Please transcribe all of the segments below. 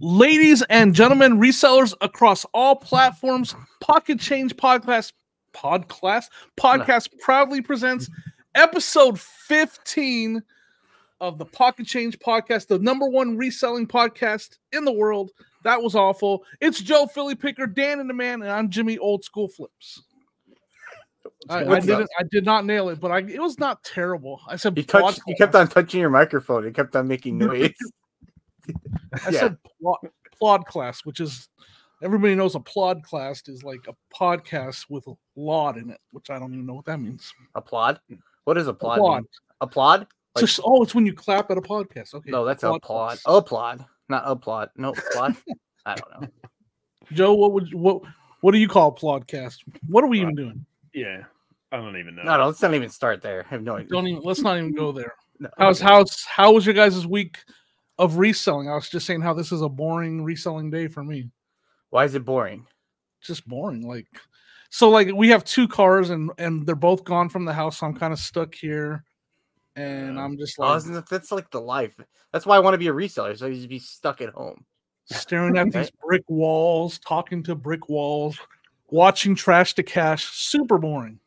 Ladies and gentlemen, resellers across all platforms, Pocket Change Podcast Podcast Podcast proudly presents episode 15 of the Pocket Change Podcast, the number one reselling podcast in the world. That was awful. It's Joe Philly Picker, Dan in Demand, and I'm Jimmy Old School Flips. I, I didn't. I did not nail it, but I it was not terrible. I said You touched. You kept on touching your microphone. You kept on making noise. I yeah. said plod, plod class, which is everybody knows a plod class is like a podcast with a laud in it, which I don't even know what that means. Applaud. What is applaud? Applaud. mean? Applaud? It's Like- just- oh, it's when you clap at a podcast. Okay. no, that's plod applaud. class. Applaud, not applaud. No applaud. I don't know. Joe, what would what what do you call a plodcast? What are we even uh, doing? Yeah, I don't even know. No, no. Let's not even start there. I have no idea. Don't even let's not even go there. No. How's how's how was your guys' week of reselling? I was just saying how this is a boring reselling day for me. Why is it boring? Just boring. Like so like we have two cars and and they're both gone from the house, so I'm kind of stuck here. And I'm just Oh, like isn't that's like the life. That's why I want to be a reseller. So you just be stuck at home. staring at these brick walls, talking to brick walls, watching trash to cash. Super boring.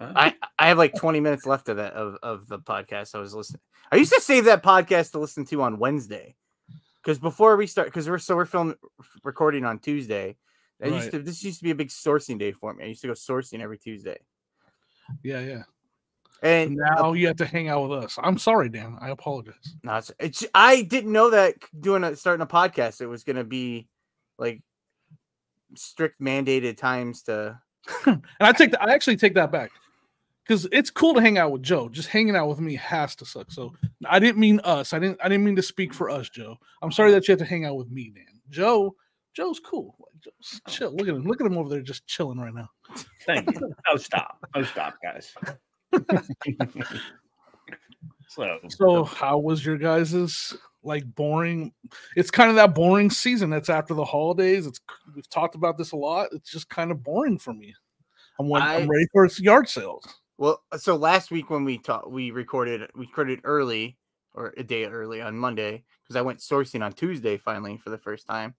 I I have like 20 minutes left of that of, of the podcast I was listening. I used to save that podcast to listen to on Wednesday. Because before we start, because we're so we're filming recording on Tuesday. That used to this used to be a big sourcing day for me. I used to go sourcing every Tuesday. Yeah, yeah. And Now you have to hang out with us. I'm sorry, Dan. I apologize. No, it's, it's I didn't know that doing a starting a podcast it was gonna be like strict mandated times to And I take that. I actually take that back because it's cool to hang out with Joe. Just hanging out with me has to suck. So I didn't mean us. I didn't. I didn't mean to speak for us, Joe. I'm sorry that you have to hang out with me, Dan. Joe. Joe's cool. Like, Joe's oh. chill. Look at him. Look at him over there, just chilling right now. thank you. Oh, stop. Oh, stop, guys. so, So how was your guys's like boring? It's kind of that boring season that's after the holidays. It's we've talked about this a lot. It's just kind of boring for me. I'm, I- I'm ready for yard sales. Well uh, so last week when we talked we recorded we recorded early or a day early on Monday because I went sourcing on Tuesday finally for the first time.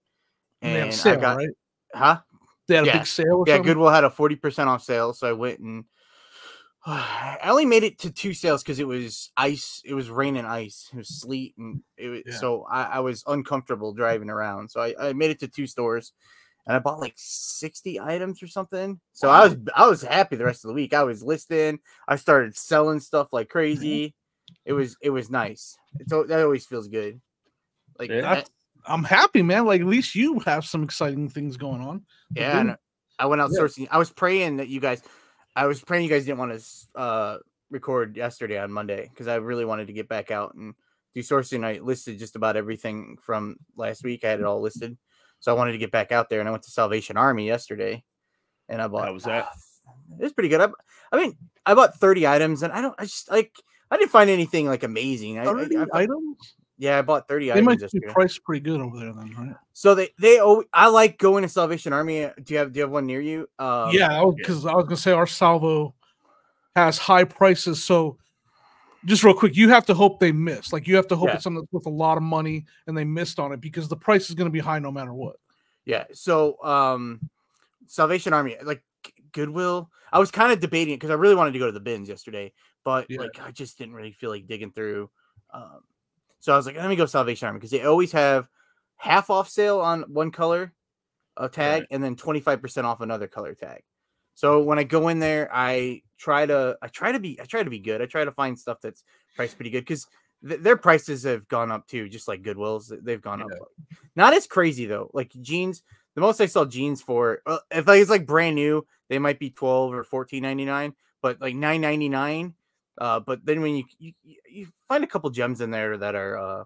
And they have a sale, I got right? huh? They had a big sale. Yeah, something? Goodwill had a 40% off sale, so I went and I only made it to two sales because it was ice. It was rain and ice. It was sleet, and it was, Yeah. so I, I was uncomfortable driving around. So I, I made it to two stores, and I bought like sixty items or something. So I was I was happy the rest of the week. I was listing. I started selling stuff like crazy. It was it was nice. So that always feels good. Like Yeah. I- I'm happy, man. Like at least you have some exciting things going on. Yeah, then- and I went out Yeah. sourcing. I was praying that you guys, I was praying you guys didn't want to uh, record yesterday on Monday because I really wanted to get back out and do sourcing. I listed just about everything from last week. I had it all listed, so I wanted to get back out there. And I went to Salvation Army yesterday, and I bought. How was that? It was pretty good. I, I mean, I bought thirty items, and I don't. I just like. I didn't find anything like amazing. I, I, 30 I, items. yeah, I bought thirty They items might be yesterday. priced pretty good over there, then, right? So they they oh I like going to Salvation Army. Uh, Do you have do you have one near you? Um, yeah, because I was gonna say our salvo has high prices. So just real quick, you have to hope they miss. Like you have to hope Yeah. it's something that's worth a lot of money and they missed on it because the price is gonna be high no matter what. Yeah. So um Salvation Army, like Goodwill, I was kind of debating it because I really wanted to go to the bins yesterday, but Yeah. like I just didn't really feel like digging through. Um so I was like, let me go Salvation Army because they always have half off sale on one color a tag and then 25% off another color tag. So when I go in there, I try to I try to be I try to be good. I try to find stuff that's priced pretty good because th- their prices have gone up too, just like Goodwill's. They've gone up. Not as crazy though. Like jeans, the most I saw jeans for uh, if like it's like brand new, they might be 12 or 14.99, but like 9.99. Uh, but then when you, you you- you find a couple gems in there that are uh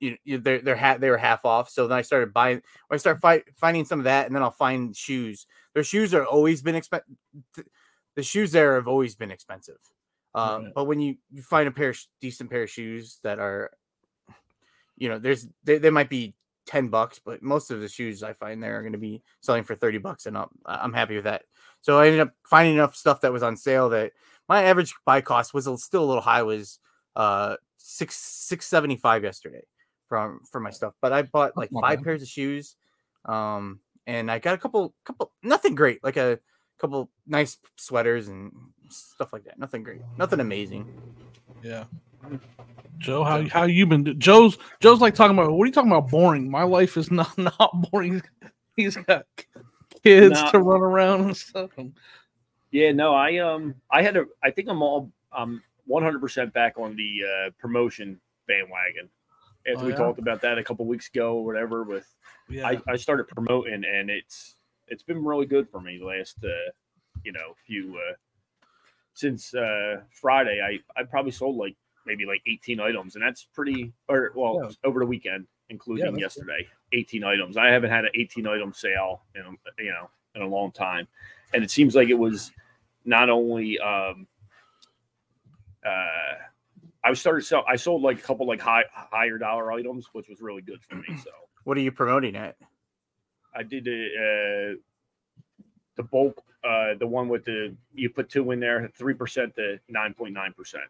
you, you they're they're ha- they were half off. So then I started buying. I start fi- finding some of that, and then I'll find shoes. Their shoes are always been expensive. The shoes there have always been expensive. Um, Right. But when you, you find a pair of sh- decent pair of shoes that are, you know, there's they, they might be ten bucks, but most of the shoes I find there are going to be selling for thirty bucks and up. I'm happy with that. So I ended up finding enough stuff that was on sale that my average buy cost was still a little high. Was uh six six seventy five yesterday from for my stuff. But I bought like not five pairs of shoes, um, and I got a couple couple nothing great, like a couple nice sweaters and stuff like that. Nothing great, nothing amazing. Yeah. Joe, how how you been? Joe's Joe's like talking about what are you talking about? Boring. My life is not not boring. He's got kids Nah. to run around and stuff. Yeah, no, I um I had a I think I'm all I'm 100% back on the uh, promotion bandwagon. After Oh, we yeah? talked about that a couple weeks ago or whatever with Yeah. I, I started promoting and it's it's been really good for me the last uh, you know few uh, since uh, Friday I I probably sold like maybe like 18 items and that's pretty or well Yeah. over the weekend including good. yesterday 18 items I haven't had an 18 item sale in you know in a long time and it seems like it was not only um uh I started sell I sold like a couple like high higher dollar items which was really good for me so What are you promoting at? I did a, uh, the bulk, uh, the one with the you put two in there, three percent to nine point nine percent.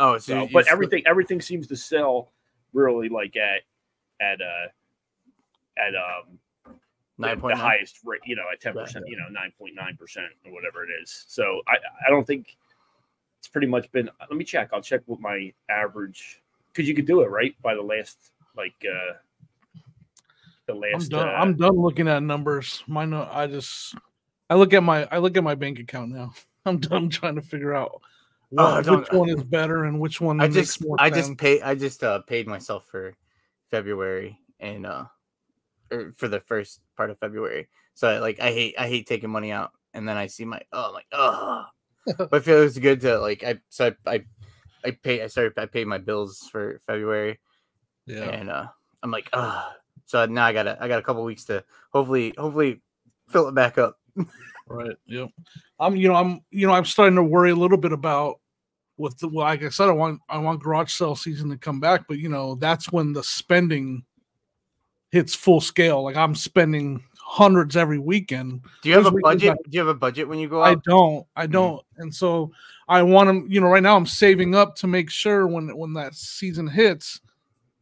Oh, so, So, but split- everything everything seems to sell really like at at uh at um the, nine the point nine. highest rate, you know, at ten percent, you know, nine point nine percent or whatever it is. So I I don't think it's pretty much been. Let me check. I'll check what my average because you could do it right by the last like uh the I'm last. done. uh, I'm done looking at numbers. My no, I just I look at my I look at my bank account now. I'm done trying to figure out what, don't- which one is better and which one I just more I sense. just pay I just uh paid myself for February and uh or for the first part of February. So like I hate I hate taking money out and then I see my oh I'm like oh but I feel it was good to like I so I I, I pay I started I paid my bills for February yeah. and uh I'm like oh so now I got a I got a couple weeks to hopefully hopefully fill it back up. Right. Yep. I'm you know I'm you know I'm starting to worry a little bit about with the well, like I said I want I want garage sale season to come back, but you know that's when the spending hits full scale. Like I'm spending hundreds every weekend. Do you have a budget? Do you have a budget when you go out? I don't. I mm. don't. And so I want to, you know, right now I'm saving up to make sure when when that season hits,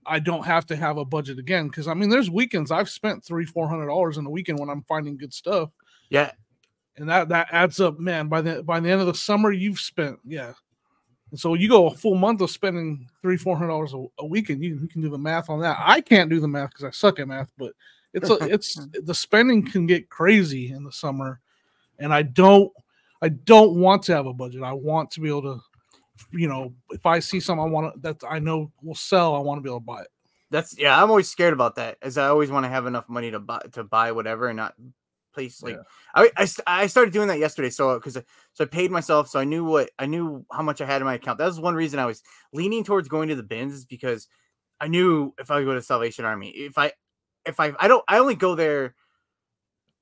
I don't have to have a budget again. Because I mean, there's weekends I've spent three, four hundred dollars in a weekend when I'm finding good stuff, Yeah, and that that adds up, man. By the by the end of the summer, you've spent, yeah. And so you go a full month of spending three, four hundred dollars a a weekend. You, you can do the math on that. I can't do the math because I suck at math, but it's a, it's the spending can get crazy in the summer, and I don't I don't want to have a budget. I want to be able to, you know, if I see something I want to, that I know will sell, I want to be able to buy it. That's yeah. I'm always scared about that, as I always want to have enough money to buy to buy whatever and not place like Yeah. I, I I started doing that yesterday. So because uh, so I paid myself, so I knew what I knew how much I had in my account. That was one reason I was leaning towards going to the bins is because I knew if I go to Salvation Army, if I if I I don't I only go there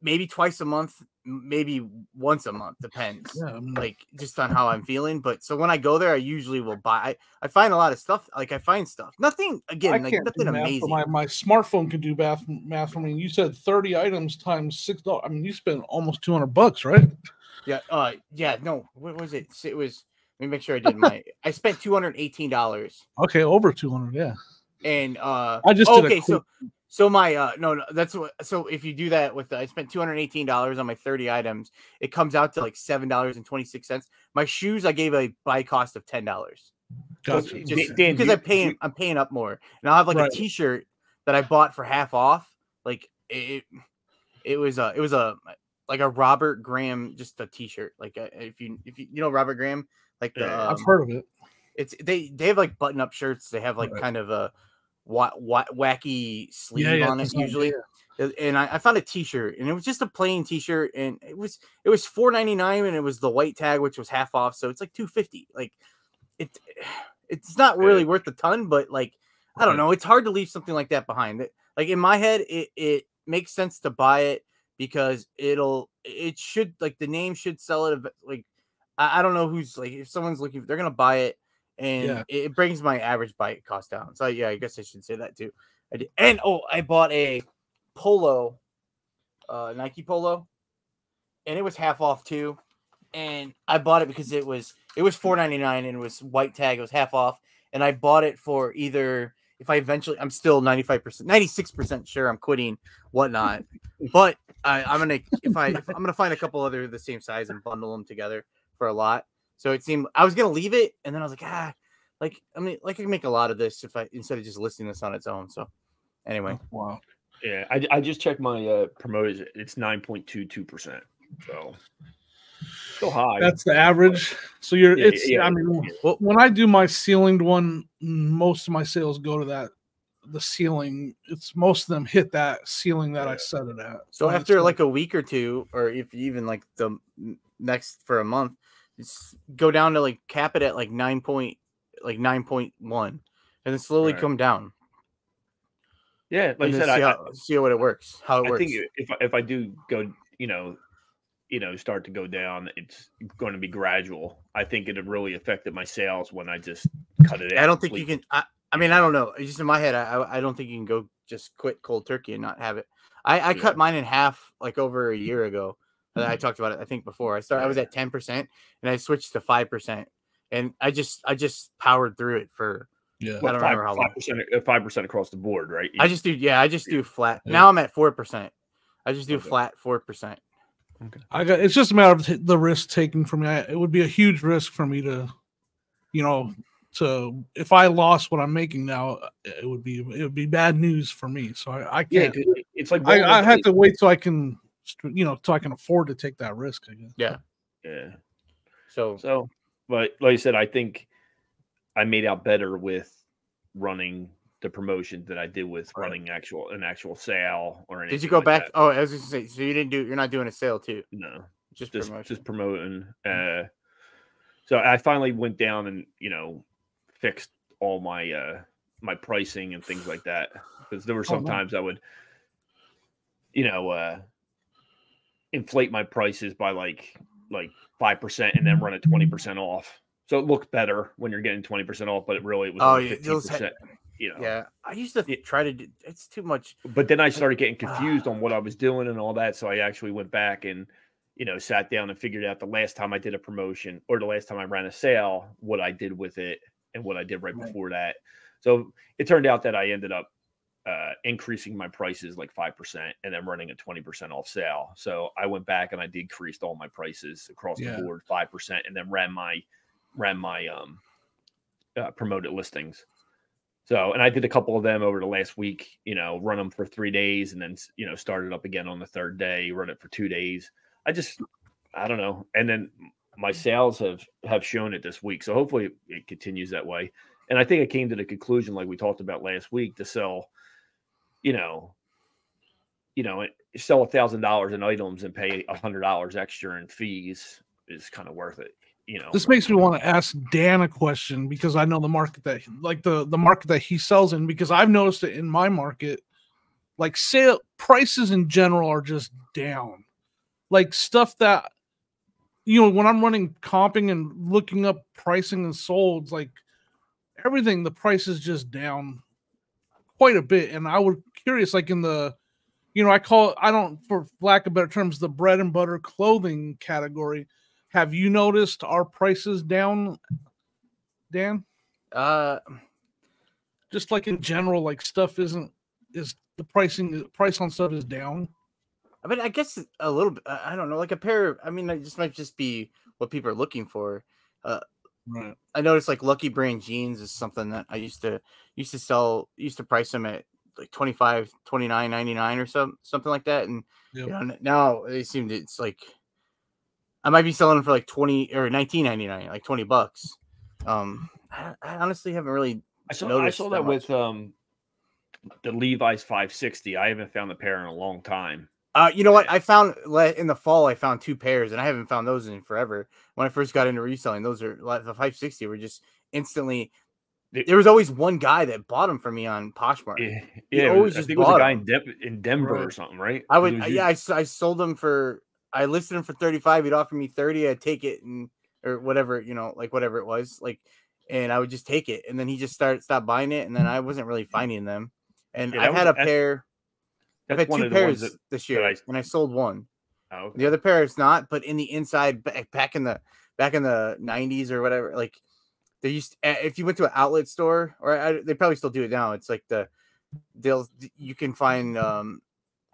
maybe twice a month, maybe once a month, depends Yeah, I like just on how I'm feeling. But so when I go there, I usually will buy. I, I find a lot of stuff. Like I find stuff. Nothing I again. Like can't do nothing amazing. my, my smartphone can do math math for me. You said thirty items times six dollars. I mean, you spent almost two hundred bucks, right? Yeah. Uh. Yeah. No. What was it? It was. Let me make sure I did my. I spent two hundred eighteen dollars, Okay, over two hundred. Yeah, and uh. I just okay. Quick- so my uh no no that's what so if you do that with I spent two hundred eighteen dollars on my thirty items, it comes out to like seven dollars and twenty six cents. My shoes I gave a buy cost of ten dollars. gotcha. because you- I'm paying you- I'm paying up more, and I'll have like Right. a T-shirt that I bought for half off. Like it, it was a it was a like a Robert Graham just a T-shirt. Like uh if you if you you know Robert Graham, like the Yeah, I've um, heard of it. it's they they have like button up shirts. They have like Right. kind of a wa- wa- wacky sleeve Yeah, yeah, on it yeah, usually. Uh, And I, I found a T-shirt, and it was just a plain T-shirt, and it was it was four ninety nine, and it was the white tag, which was half off, so it's like two fifty. Like it, it's not really worth a ton, but like I don't know, it's hard to leave something like that behind. It- Like in my head, it it makes sense to buy it because it'll it should like the name should sell it. Like I, I don't know who's like if someone's looking, they're gonna buy it, and Yeah. it, brings my average buy cost down. So yeah, I guess I should say that too. I did, and oh, I bought a polo, uh, Nike polo, and it was half off too. And I bought it because it was it was four ninety nine and it was white tag. It was half off, and I bought it for either if I eventually, I'm still 95 percent, 96 percent sure I'm quitting whatnot. but I, I'm gonna if I if I'm gonna find a couple other the same size and bundle them together for a lot. So it seemed I was gonna leave it, and then I was like, ah, like I mean, like I can make a lot of this if I instead of just listing this on its own. So anyway, Wow. Yeah, I, I just checked my uh, promoters. It's nine point two two percent. So still high. That's the average. So you're Yeah, it's yeah, I mean yeah. well, when I do my ceilinged one, most of my sales go to that the ceiling. It's most of them hit that ceiling that I set it at. so it's after like a week or two, or if even like the next for a month, just go down to like cap it at like nine point like nine point one, and then slowly Right. come down. yeah, like I and then said, see, I, how, see what it works, how it I works. think if I- if I do go, you know, you know, start to go down, it's going to be gradual. I think it really affected my sales when I just cut it. I don't think you can. I, I mean, I don't know. It's Just in my head, I, I- I don't think you can go just quit cold turkey and not have it. I, I Yeah. cut mine in half like over a year ago. I talked about it. I think before I started, I was at ten percent, and I switched to five percent, and I just I just powered through it for. yeah. I don't five, remember how long. five percent, uh, five percent across the board, right? I just do yeah. I just do flat. Yeah. Now I'm at four percent. I just do Okay. flat four percent. I got it's just a matter of t- the risk taken for me. I, it would be a huge risk for me to, you know, to if I lost what I'm making now, uh, it would be it would be bad news for me. So I, I can't. it- it's like I, I have to wait till I can, you know, till I can afford to take that risk. I guess. Yeah. So So, but like I said, I think I made out better with running the promotion than I did with Right. running actual an actual sale or anything. did you go like back? that. Oh, I was just say. So you didn't do. You're not doing a sale too. No, Just, just promotion. just promoting. Uh, so I finally went down and you know fixed all my uh my pricing and things like that because there were Oh, nice. sometimes I would you know uh inflate my prices by like like five percent and then run it twenty percent off. So it looked better when you're getting twenty percent off, but it really was Oh, only yeah, fifteen those ha- percent. You know, Yeah, I used to Yeah. try to do. It's too much. but then I started getting confused Ah. on what I was doing and all that. So I actually went back and, you know, sat down and figured out the last time I did a promotion or the last time I ran a sale, what I did with it and what I did right Right. before that. So it turned out that I ended up uh, increasing my prices like 5% and then running a 20% off sale. So I went back and I decreased all my prices across Yeah. the board 5% and then ran my, ran my, um, uh, promoted listings. So, and I did a couple of them over the last week, you know, run them for three days and then, you know, started up again on the third day, run it for two days. I just, I don't know. And then my sales have, have shown it this week. So hopefully it, it continues that way. And I think I came to the conclusion, like we talked about last week, to sell, you know, you know, sell a thousand dollars in items and pay a hundred dollars extra in fees is kind of worth it. You know, This makes me want to ask Dan a question because I know the market that like the the market that he sells in because I've noticed it in my market like sale prices in general are just down. Like stuff that you know when I'm running comping and looking up pricing and solds like everything the price is just down quite a bit and I would curious like in the you know I call it I don't for lack of better terms the bread and butter clothing category have you noticed our prices down, Dan? Uh, Just like in general, like stuff isn't is the pricing the price on stuff is down. I mean, I guess a little bit. I don't know, like a pair. Of, I mean, it just might just be what people are looking for. Right. I noticed like Lucky Brand jeans is something that I used to used to sell used to price them at like 25 29 99 or something something like that and Yep. you know, now they seem to it's like I might be selling them for like 20 or 19.99 like 20 bucks um I, I honestly haven't really I saw I saw that that with um the Levi's 560. I haven't found the pair in a long time. Uh, you know what? I found in the fall. I found two pairs, and I haven't found those in forever. When I first got into reselling, those are like the 560 were just instantly. There was always one guy that bought them for me on Poshmark. Yeah, yeah, was- always I just think it was a guy in, Dep in Denver or something, right? I would, yeah, I, I, sold them for. I listed them for 35. He'd offer me 30. I'd take it and or whatever, you know, like whatever it was, like, and I would just take it. And then he just started stopped buying it, and then I wasn't really finding them. And Yeah, I've was- had a pair. I've had two of the ones pairs that- this year, I- and I sold one. oh, okay. The other pair is not, but in the inside back, back in the back in the 90s or whatever, like they used eh, if you went to an outlet store or I, they probably still do it now. It's like the they'll you can find um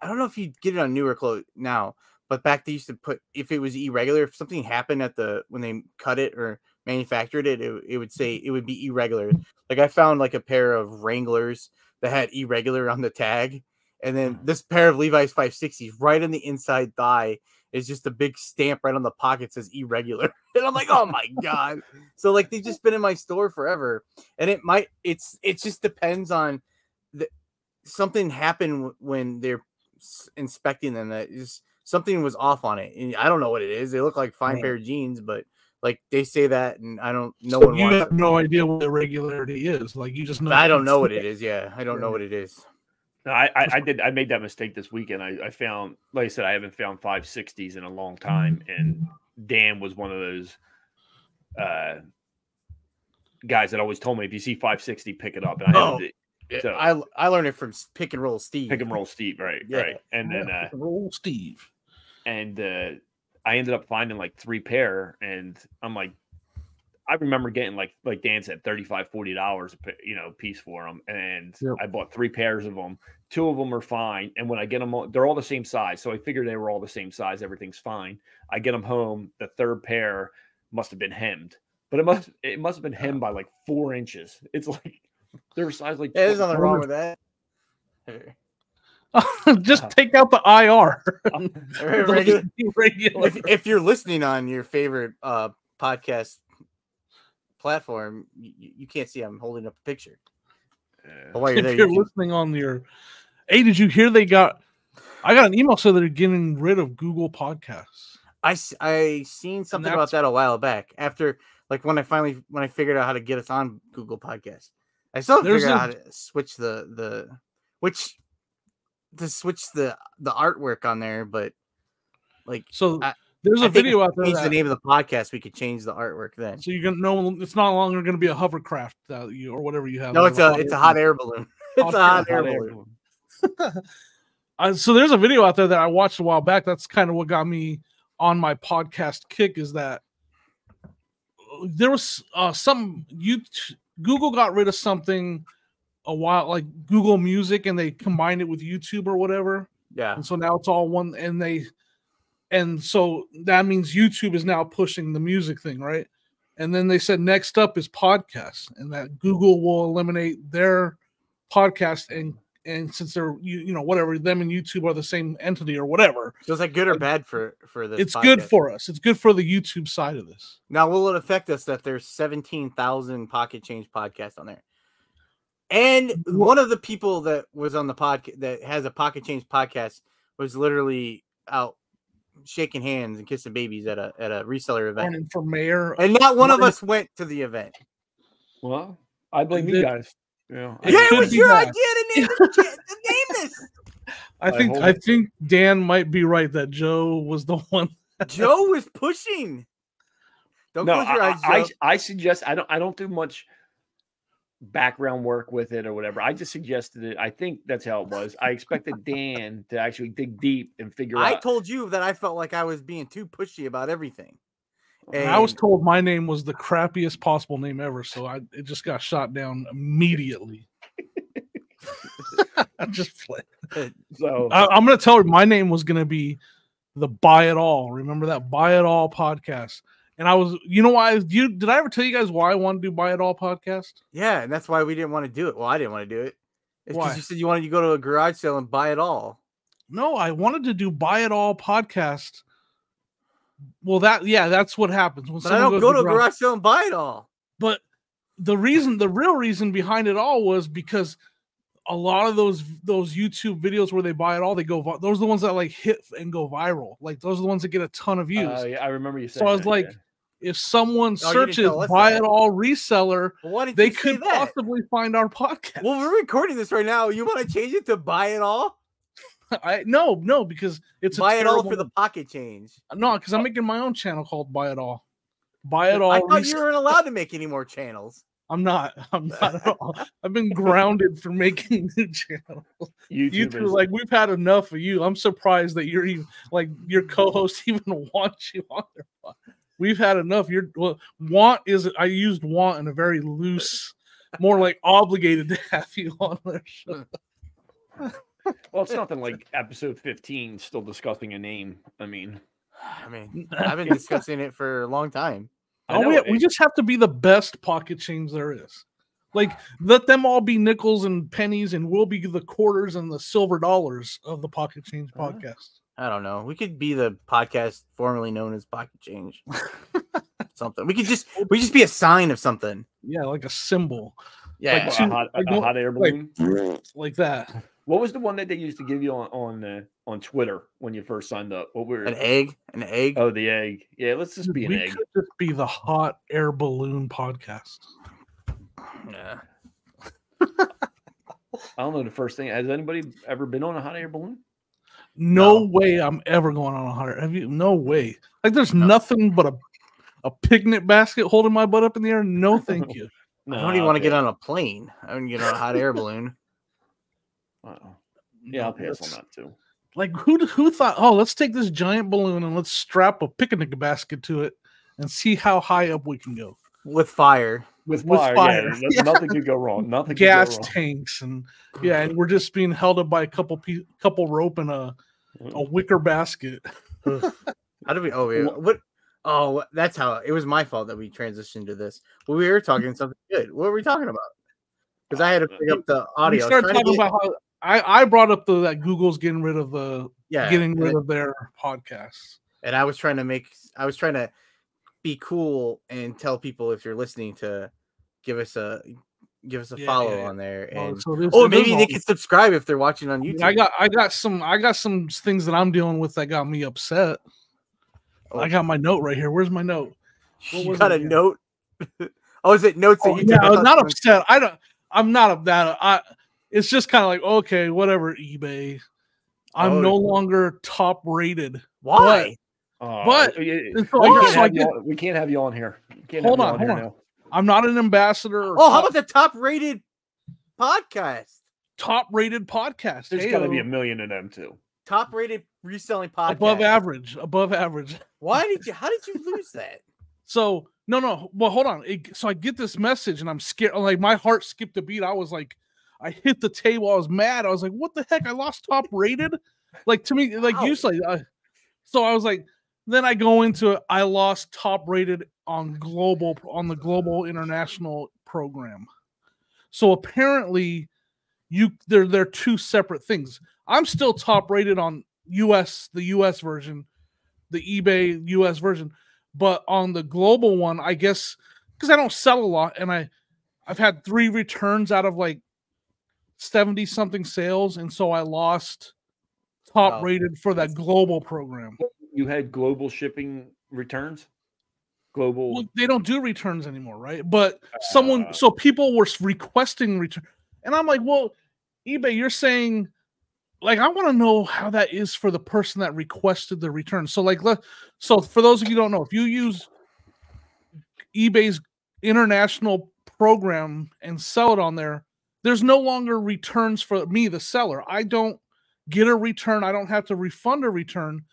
I don't know if you get it on newer clothes now, but back they used to put if it was irregular, if something happened at the when they cut it or manufactured it, it, it would say it would be irregular. Like I found like a pair of Wranglers that had irregular on the tag, and then mm. this pair of Levi's 560s right on the inside thigh is just a big stamp right on the pocket says irregular. And I'm like, oh my god. So like they've just been in my store forever. And it might it's it just depends on the something happened when they're inspecting them that is something was off on it. And I don't know what it is. They look like fine Right. pair of jeans, but like they say that and I don't no So one you have no idea what irregularity is. Like you just know. I don't know what it is. Yeah, I don't know what it is. No, I, I, I did. I made that mistake this weekend. I, I found, like I said, I haven't found 560s in a long time, and Dan was one of those uh, guys that always told me if you see 560, pick it up. And I Oh, Yeah, So- I I learned it from pick and roll Steve. pick and roll Steve, right? Yeah. Right. And then uh, roll Steve. and uh, I ended up finding like three pair, and I'm like, I remember getting like like Dan said, 35 40 dollars, you know, piece for them, and Yep. I bought three pairs of them. Two of them are fine, and when I get them, they're all the same size, so I figured they were all the same size. Everything's fine. I get them home. The third pair must have been hemmed, but it must it must have been hemmed by like four inches. It's like they're size like Yeah, there's 20 nothing wrong with that. just Uh, take out the IR. Regular- Those irregular. if, if you're listening on your favorite uh podcast platform, you, you can't see I'm holding up a picture. Uh, But while you're there, if you you're can- listening on your hey did you hear they got i got an email so they're getting rid of google podcasts I I seen something about that a while back. After like when I finally when I figured out how to get us on Google Podcast, I still haven't figured out how to switch the the which to switch the the artwork on there. But like so I- there's I a think video out there change the name of the podcast, we could change the artwork then. so you're gonna know it's not longer gonna be a hovercraft that you or whatever you have No, it's a it's a hot air balloon. It's a hot air balloon. balloon. Uh, so there's a video out there that I watched a while back. That's kind of what got me on my podcast kick. Is that uh, there was uh, some you Google got rid of something a while like Google Music and they combined it with YouTube or whatever, Yeah. and so now it's all one. And they and so that means YouTube is now pushing the music thing, right? And then they said next up is podcasts, and that Google will eliminate their podcast and and since they're you, you know whatever them and YouTube are the same entity or whatever, So is that good or bad for for this? it's good for us. It's good for the YouTube side of this. Now, will it affect us that there's 17,000 Pocket Change podcasts on there? And one of the people that was on the podcast that has a Pocket Change podcast was literally out shaking hands and kissing babies at a at a reseller event. Running for mayor, And not one of Martin- us went to the event. Well, I blame did- you guys. Yeah, It yeah, it was your that. idea to name, the, to name this. I I think hold I it. think Dan might be right that Joe was the one. Joe was pushing. Don't no, close your I, eyes, I, Joe. I suggest I don't I don't do much background work with it or whatever. I just suggested it. I think that's how it was. I expected Dan to actually dig deep and figure I out. I told you that I felt like I was being too pushy about everything. And I was told my name was the crappiest possible name ever, so I it just got shot down immediately. I just play. so I, I'm gonna tell her my name was gonna be the Buy It All. Remember that Buy It All podcast? And I was, you know why? You did I ever tell you guys why I want to do Buy It All podcast? Yeah, and that's why we didn't want to do it. Well, I didn't want to do it. It's Why? because you said you wanted to go to a garage sale and buy it all. No, I wanted to do Buy It All podcast. Well, that yeah, that's what happens when But I someone don't goes go to a garage- garage sale and buy it all. But the reason, the real reason behind it all was because a lot of those those YouTube videos where they buy it all, they go. Those are the ones that like hit and go viral. Like those are the ones that get a ton of views. uh, yeah, I remember you saying. so I was that, like, yeah. If someone Oh, searches "buy that. it all reseller," Well, they could that? possibly find our podcast. Well, we're recording this right now. You want to change it to buy it all? I no, no, because it's a buy it all for the pocket change. no, because I'm making my own channel called "Buy It All." Buy it all. I thought Res- you weren't allowed to make any more channels. I'm not. I'm not at all. I've been grounded for making new channels. You two, like we've had enough of you. I'm surprised that you're even like your co-host even wants you on their podcast. We've had enough. You're well, want is I used want in a very loose, more like obligated to have you on their show. Well, it's nothing like episode 15 still discussing a name. I mean, I mean, I've been discussing it for a long time. I All we, we just have to be the best pocket change there is. Like let them all be nickels and pennies, and we'll be the quarters and the silver dollars of the pocket change Uh-huh. podcast. I don't know. We could be the podcast formerly known as Pocket Change. something. We could just we just be a sign of something. Yeah, like a symbol, Yeah. like two- a hot, like a one- hot air like- balloon. like that. What was the one that they used to give you on on uh, on Twitter when you first signed up? What were an egg. An egg. Oh, the egg. Yeah, let's just be an we egg. could just be the hot air balloon podcast. Yeah. I don't know the first thing. Has anybody ever been on a hot air balloon? No, No. way I'm ever going on a hot air. Have you? No way. Like there's nothing but a a picnic basket holding my butt up in the air. No, thank you. No, I don't even want to get on a plane. I wouldn't get on a hot air balloon. Uh-oh. Yeah, I'll No, pass on that too. Like who who thought? Oh, let's take this giant balloon and let's strap a picnic basket to it and see how high up we can go. With fire. With With fire, fire, yeah, yeah. nothing could go wrong. Nothing Gas could go tanks and yeah, and we're just being held up by a couple pe- couple rope and a wrong. A wicker basket. How do we? Oh, yeah. What? Oh, that's how it was my fault that we transitioned to this. Well, we were talking something good. What were we talking about? Because I had to uh, pick up the we audio. I was started talking get- about how I I brought up the that Google's getting rid of the yeah, getting rid it- of their podcasts. and I was trying to make I was trying to be cool and tell people if you're listening to give us a give us a Yeah, follow yeah, yeah. on there Well, and so this- oh it is maybe they all- can subscribe if they're watching on YouTube. I got I got some I got some things that I'm dealing with that got me upset. Oh. I got my note right here. Where's my note? what you got it a again? note. oh, is it notes that Oh, you yeah, took? I I was not someone- upset. I don't. I'm not of that. I. It's just kind of like okay, whatever. eBay. I'm Oh. no longer top rated. Why? Oh, but- yeah, and so we, can't guess, so I have you get- on, we can't have you on here. Can't Hold on, on, hold here on. Now. I'm not an ambassador. Or Oh, how about the top rated podcast? top rated podcast? There's Hey, got to be a million of them too. Top rated reselling podcast. above average. Above average. Why did you? How did you lose that? So no, no. Well, hold on. It, so I get this message and I'm scared. Like my heart skipped a beat. I was like, I hit the table. I was mad. I was like, what the heck? I lost top rated. Like to me, like you Wow. say. Uh, so I was like, then I go into it. I lost top rated on global on the global international program. So apparently, you they're they're two separate things. I'm still top rated on US the US version, the eBay US version but on the global one i guess because i don't sell a lot and i i've had three returns out of like 70 something sales and so i lost top Wow. rated for that global program You had global shipping returns. Global. well, they don't do returns anymore right but someone Uh. so people were requesting return and i'm like well ebay you're saying like i want to know how that is for the person that requested the return so like let so for those of you who don't know if you use ebay's international program and sell it on there there's no longer returns for me the seller i don't get a return i don't have to refund a return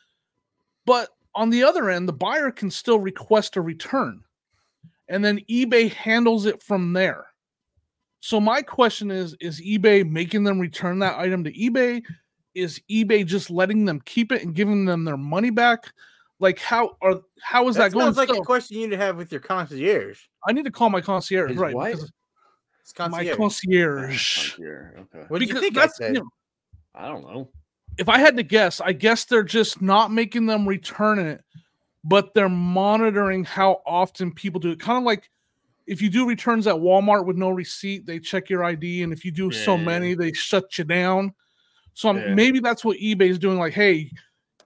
but on the other end the buyer can still request a return and then ebay handles it from there so my question is is ebay making them return that item to ebay is ebay just letting them keep it and giving them their money back like how are how is that, That going sounds like So, a question you need to have with your concierge. i need to call my concierge His right what? because It's my concierge. concierge Here, okay. what do you because think I that's said? you know, I don't know. If I had to guess, I guess they're just not making them return it, but they're monitoring how often people do it. Kind of like if you do returns at Walmart with no receipt, they check your ID, and if you do so many, they shut you down. So I'm, Yeah. maybe that's what eBay is doing. Like, hey,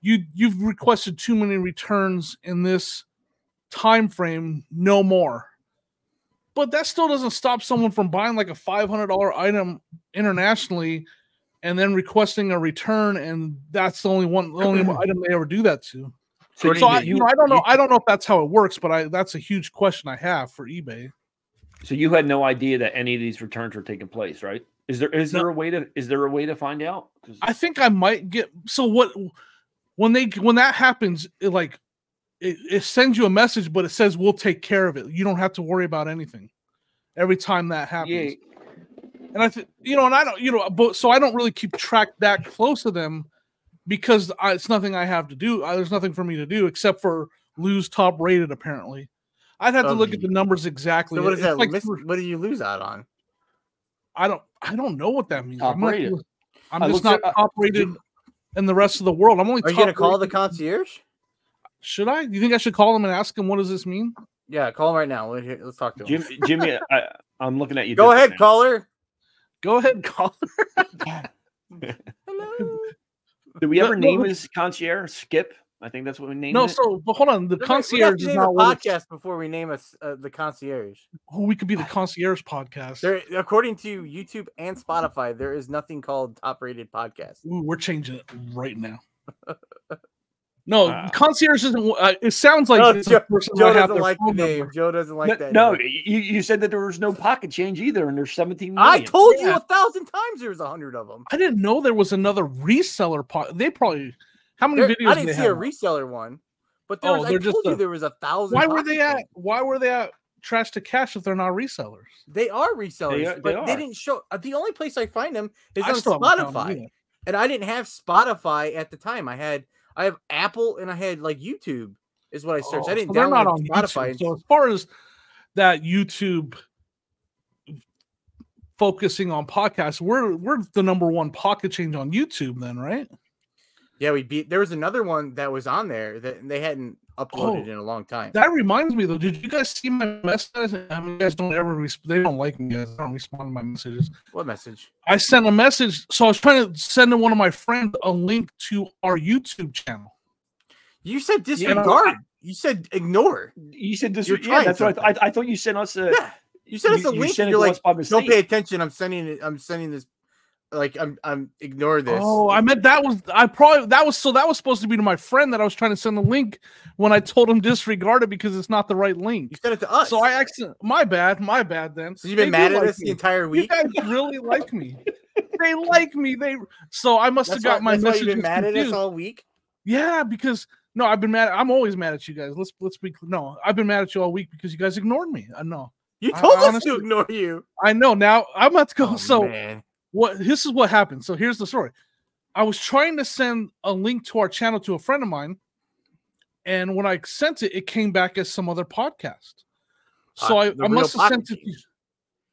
you you've requested too many returns in this time frame, no more. But that still doesn't stop someone from buying like a five hundred dollar item internationally and then requesting a return, and that's the only one, the only item they ever do that to. So, So I, you, know, I don't know, I don't know if that's how it works, but I that's a huge question I have for eBay. so you had no idea that any of these returns were taking place, right? Is there is No. there a way to is there a way to find out? I think I might get so what when they when that happens, it like it, it sends you a message, but it says we'll take care of it. You don't have to worry about anything. Every time that happens. Yeah. And I think you know, and I don't, you know, but so I don't really keep track that close of them because I, it's nothing I have to do. I, there's nothing for me to do except for lose top rated. Apparently, I'd have to look at the numbers exactly. So what is It's that? like miss- what do you lose out on? I don't, I don't know what that means. Top I'm, not- rated. I'm I just not at- top rated in the rest of the world. I'm only. Are you gonna call the concierge? Should I? Do you think I should call them and ask them what does this mean? Yeah, call him right now. Let's let's talk to him. Jim, Jimmy, I, I'm looking at you. Go ahead, different caller. Go ahead, call. Hello. Did we ever No, name no. his concierge Skip? I think that's what we named No, it. so but hold on. The We have concierge to is name not a what it's- podcast before we name us uh, the concierge. Oh, we could be the concierge podcast. There, according to YouTube and Spotify, there is nothing called top-rated podcast. Ooh, we're changing it right now. No, Wow. concierge isn't. Uh, it sounds like No, it's Joe- a Joe doesn't like the name. number. Joe doesn't like that. no, name. you, you said that there was no pocket change either, and there's 17 I million. told you a thousand times there was a hundred of them. I didn't know there was another reseller. They probably. How many There- videos? I didn't they see a reseller one, but there Oh, was, I told just you a- there was a thousand. Why were they at? Why were they at trash to cash if they're not resellers? They are resellers, are- they but they are. didn't show. uh, The only place I find them is I on still haven't found them Spotify, and I didn't have Spotify at the time. I had I have Apple and I had like YouTube is what I searched. I Oh, didn't so they're not download on Spotify. YouTube. So as far as that YouTube focusing on podcasts, we're we're the number one pocket change on YouTube. Then, right? Yeah, we beat. There was another one that was on there that they hadn't uploaded Oh, in a long time. That reminds me though. Did you guys see my message? I mean, you guys don't ever. Res- they don't like me. Guys. They don't respond to my messages. What message? I sent a message. So I was trying to send to one of my friends a link to our YouTube channel. You said Yeah, disregard. you said ignore. You said disregard. Yeah, trying that's what I, th- something. I, I thought you sent us a. Yeah, you sent us a you link. sent And you're like, don't pay attention. I'm sending it. I'm sending this. Like I'm. I'm ignore this. Oh, I meant that was I probably that was so that was supposed to be to my friend that I was trying to send the link when I told him disregard it because it's not the right link. you sent it to us. So I accident my bad, my bad then. So you've been They mad at like us the me. entire You guys really like me. They like me. They so I must That's have why, got my that's why message. you've been mad at us all week. Yeah, because no, I've been mad. I'm always mad at you guys. Let's let's be no. I've been mad at you all week because you guys ignored me. I know. You told I us honestly- to ignore you. I know. Now I'm about to go. Oh, so man. What this is what happened. So here's the story. I was trying to send a link to our channel to a friend of mine, and when I sent it, it came back as some other podcast. So Ah, I, I must have sent it. To,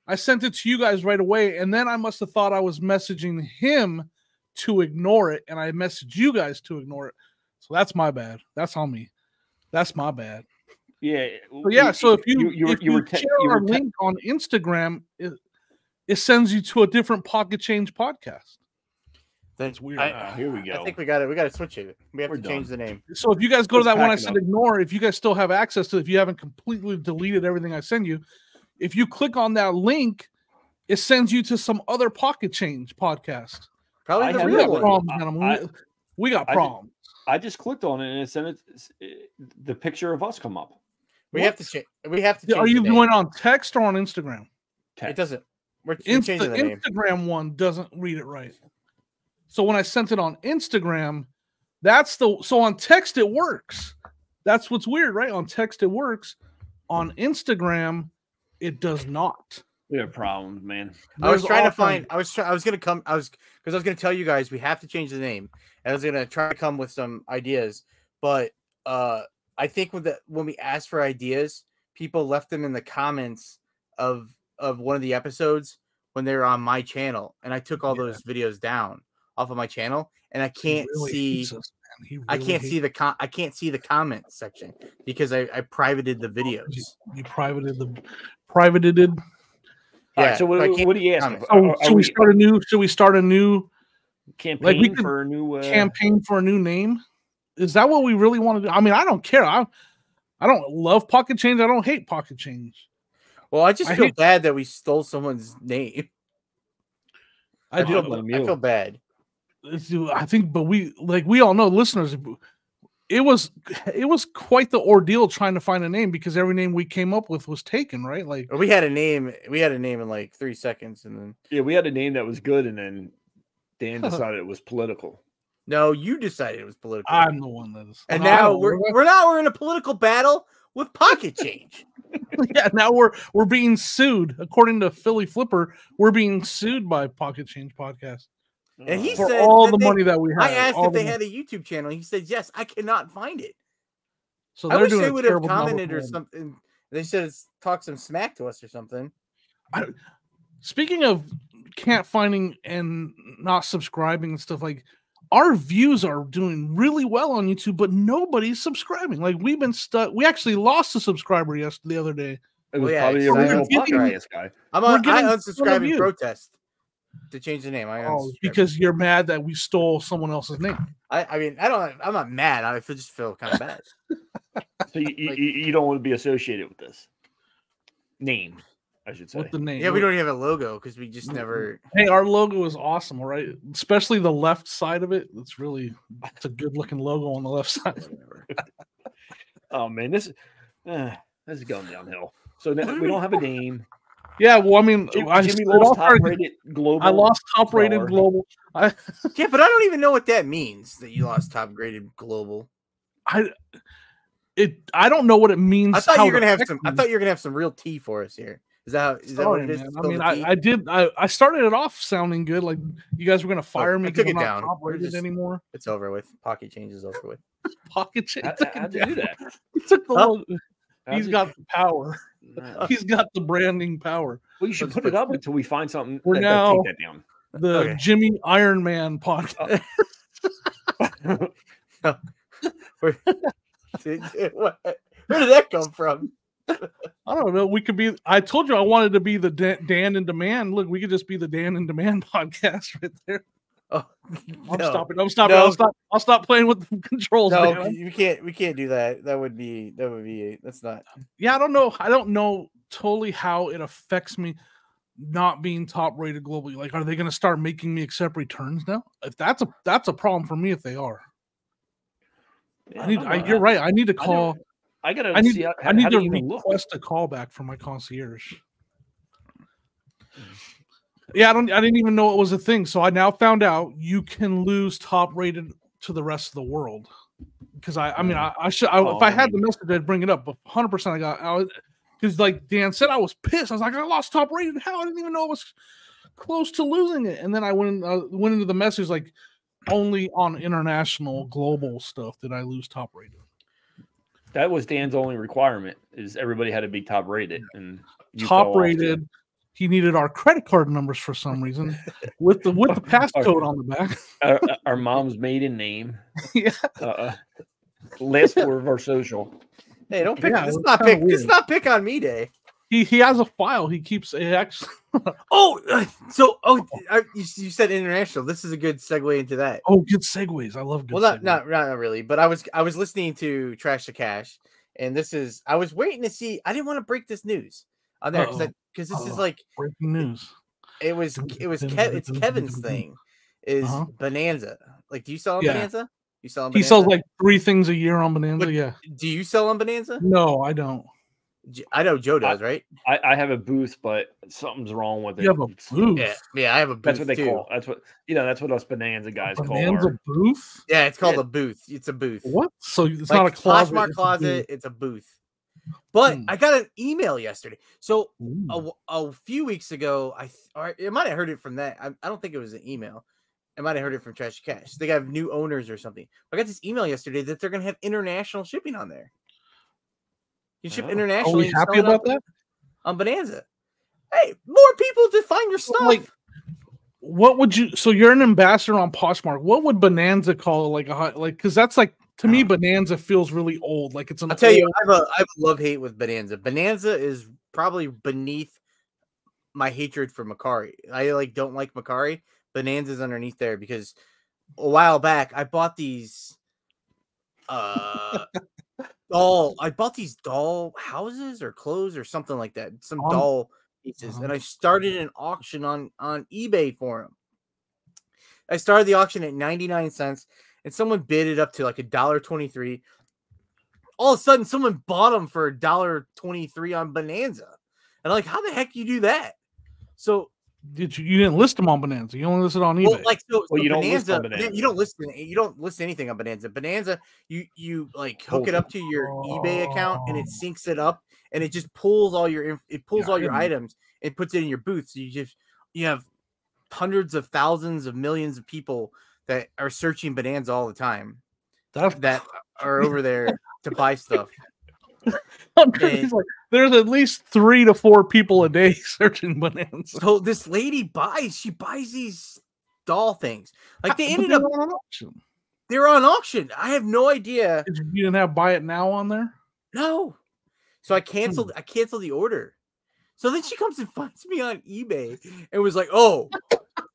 I sent it to you guys right away, and then I must have thought I was messaging him to ignore it, and I messaged you guys to ignore it. So that's my bad. That's on me. That's my bad. Yeah. So yeah, so if you, you, were- if you you, were te- share you our were te- link on Instagram, it, it sends you to a different Pocket Change podcast. That's weird. I, Ah, here we go. I think we got it. We got to switch it. We have We're to change done. the name. So if you guys go to Let's that one I said up. ignore, if you guys still have access to if you haven't completely deleted everything I send you, if you click on that link, it sends you to some other Pocket Change podcast. Probably the We real got one. problems, I- I- we, we got problems. I just clicked on it and it sent it. it- The picture of us come up. We have to What? change. We have to. Change Are you the name. going on text or on Instagram? Text. It doesn't. We're, we're the name. Instagram one doesn't read it right. So when I sent it on Instagram, that's the so on text it works. That's what's weird, right? On text it works. On Instagram, it does not. We have problems, man. I was There's trying to find. I was. Try, I was gonna come. I was because I was gonna tell you guys we have to change the name. And I was gonna try to come with some ideas, but uh, I think with the when we asked for ideas, people left them in the comments of of one of the episodes when they were on my channel, and I took all Yeah. those videos down off of my channel, and I can't really see. hates us, man. I can't see the com- I can't see the comment section because I, I privated the videos. You privated the privated it. Yeah, right. So what, so what, can't do you ask? Oh, should we we start a new? Should we start a new campaign could for a new uh, campaign for a new name? Is that what we really want to do? I mean, I don't care. I I don't love Pocket Change. I don't hate Pocket Change. Well, I just I feel hate- bad that we stole someone's name. I I, do. feel, blame I feel bad. I think, but we like we all know, listeners. It was it was quite the ordeal trying to find a name because every name we came up with was taken, right? Like We had a name. We had a name in like three seconds, and then Yeah, we had a name that was good, and then Dan decided it was political. No, you decided it was political. I'm the one that is. and now we're, we're now we're in a political battle with pocket change. yeah, now we're we're being sued. According to Philly Flipper, we're being sued by Pocket Change Podcast And he for said all the they- money that we have. I asked if the they mon- had a YouTube channel. He said yes. I cannot find it. So I wish they would have terrible job with commented or something. They should have talked some smack to us or something. Speaking of can't finding and not subscribing and stuff like our views are doing really well on YouTube, but nobody's subscribing. Like we've been stuck. We actually lost a subscriber yesterday the other day. It was Well, yeah, probably the exactly. original podcast guy. I'm We're on, I getting ton of unsubscribe and views. protest to change the name. I Oh, because you're mad that we stole someone else's name. I, I mean I don't I'm not mad. I just feel kind of bad. So you, you, Like- you you don't want to be associated with this name, I should say. With the name. yeah, we don't even have a logo because we just never. Hey, our logo is awesome, all right? Especially the left side of it. It's really it's a good looking logo on the left side. Oh man, this uh, this is going downhill. So now we don't have a name. Yeah, well, I mean, Jim- I, Jimmy it lost all top started- rated global. I lost top rated star. global. I, Yeah, but I don't even know what that means that you lost top graded global. I, it, I don't know what it means. I thought you were gonna have affects some. I thought you were gonna have some real tea for us here. Is that how, is that what Sorry, it is? man. It's I mean, I. I did. I, I started it off sounding good. Like you guys were gonna oh, fire me I because took I'm it not down. top rated just- anymore. It's over with. Pocket change is over with. Pocket change. How, took how'd you do that? He took the. Huh? logo. How'd He's you- got the power. Nah. He's got the branding power. Well, you should Let's put put- it up until we find something. We're that, now- take that down. The Okay. Jimmy Iron Man podcast. Oh. Where, what- where did that come from? I don't know. We could be. I told you I wanted to be the Dan, Dan in Demand. Look, we could just be the Dan in Demand podcast right there. Oh, I'm no. stopping. I'm stopping. No. I'll stop. I'll stop playing with the controls. No, man. you can't. We can't do that. That would be. That would be. That's not. Yeah, I don't know. I don't know totally how it affects me not being top rated globally. Like, are they going to start making me accept returns now? If that's a that's a problem for me, if they are, Yeah, I need. I, you're right. I need to I call. I gotta I need. see. How, I need how to you look? request a callback from my concierge. Yeah, I don't. I didn't even know it was a thing. So I now found out you can lose top rated to the rest of the world. Because I, I mean, I, I should. I, Oh, if I I had the message, I'd bring it up. But 100, percent I got. I because like Dan said, I was pissed. I was like, I lost top rated. How I didn't even know it was close to losing it. And then I went in, uh, went into the message like only on international global stuff did I lose top rated. That was Dan's only requirement: is everybody had to be top rated and top fell off too. rated. He needed our credit card numbers for some reason with the with the passcode on the back. Our, our mom's maiden name. yeah, Uh, uh, last four of our social. Hey, don't pick. Yeah, this it is was not kinda pick. This is weird. not pick on me day. He he has a file. He keeps it actually. Oh, uh, so oh, I, you, you said international. This is a good segue into that. Oh, good segues. I love good. well, not, segues. not not really, but I was I was listening to Trash to Cash, and this is I was waiting to see. I didn't want to break this news on there because because this is Uh-oh. like breaking news. it was it was Kev, it's Kevin's thing is Uh-huh. Bonanza. Like, do you sell on Yeah. Bonanza? You sell on He sells like three things a year on Bonanza. Yeah. Do you sell on Bonanza? No, I don't. J- I know Joe does, right? I, I have a booth, but something's wrong with it. You have a booth. Yeah, yeah. I have a booth That's what they too. call. That's what you know. That's what us bonanza guys call. Bonanza Our, booth. Yeah, it's called Yeah. a booth. It's a booth. What? So it's like not a closet. Poshmark it's a closet. It's a booth. But Hmm. I got an email yesterday. So a, Ooh. a, w- a few weeks ago, I th- or it might have heard it from that. I, I don't think it was an email. I might have heard it from Trash Cash. They got new owners or something. I got this email yesterday that they're gonna have international shipping on there. You ship Oh. Are internationally. we happy sell it on- about that? on Bonanza? Hey, more people to find your stuff. Like, what would you? So you're an ambassador on Poshmark. What would Bonanza call like a hot like? Because that's like to me, Bonanza feels really old. Like it's an. I'll tell you, I have a I have a love hate with Bonanza. Bonanza is probably beneath my hatred for Mercari. I like don't like Mercari. Bonanza's underneath there because a while back I bought these uh doll I bought these doll houses or clothes or something like that. Some Um, doll pieces. uh-huh. And I started an auction on on eBay for them. I started the auction at 99 cents and someone bid it up to like a dollar 23 all of a sudden someone bought them for a dollar 23 on bonanza and I'm like how the heck you do that so Did you? You didn't list them on Bonanza. You only listed on eBay. Well, like so, Well, so you don't list Bonanza, on Bonanza. You don't list you don't list anything on Bonanza. Bonanza, you you like hook Pulls it it. up to your eBay account and it Oh. syncs it up and it just pulls all your it pulls Yeah, all your items and puts it in your booth. So you just you have hundreds of thousands of millions of people that are searching Bonanza all the time That's that are over there to buy stuff. He's like, there's at least three to four people a day searching bananas. So this lady buys, she buys these doll things. Like they ended they're up on auction. they're on auction. I have no idea. You didn't have buy it now on there. No. So Hmm. I canceled I canceled the order. So then she comes and finds me on eBay and was like, "Oh,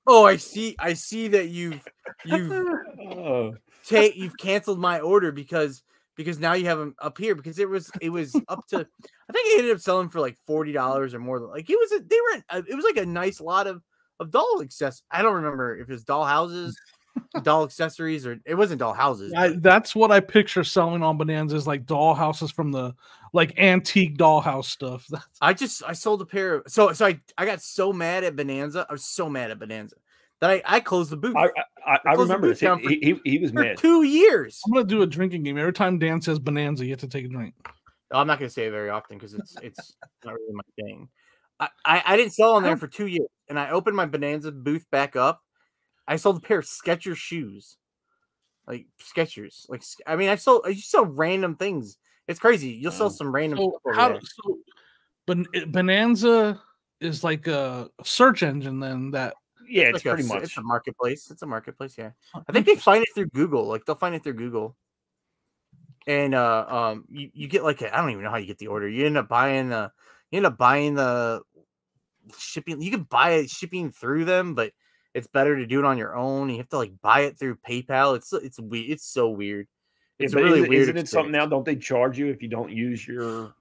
oh, I see I see that you've you've Oh, ta- you've canceled my order because because now you have them up here because it was it was up to I think it ended up selling for like $40 or more like it was a, they were uh, it was like a nice lot of of doll access. I don't remember if it was doll houses, doll accessories or it wasn't doll houses. I, that's what I picture selling on Bonanza is like doll houses from the like antique dollhouse stuff. I just I sold a pair of so so I I got so mad at Bonanza. I was so mad at Bonanza that I I closed the booth I, I, I Close the remember this. down He, he, he was for mad. two years. I'm gonna do a drinking game. Every time Dan says Bonanza, you have to take a drink. No, I'm not gonna say it very often because it's it's not really my thing. I, I I didn't sell on there for two years, and I opened my Bonanza booth back up. I sold a pair of Skechers shoes, like Skechers. Like I mean, I sold I just sell random things. It's crazy. You'll sell some random So stuff over how? So, Bon- eh, Bonanza is like a search engine then that Yeah, it's like a pretty s- much. it's a marketplace. It's a marketplace. Yeah, I think they find it through Google. Like they'll find it through Google. And uh um you, you get like I I don't even know how you get the order. You end up buying the you end up buying the shipping. You can buy it shipping through them, but it's better to do it on your own. You have to like buy it through PayPal. It's it's weird. It's so weird. It's a but really isn't, weird. isn't it something now? Don't they charge you if you don't use your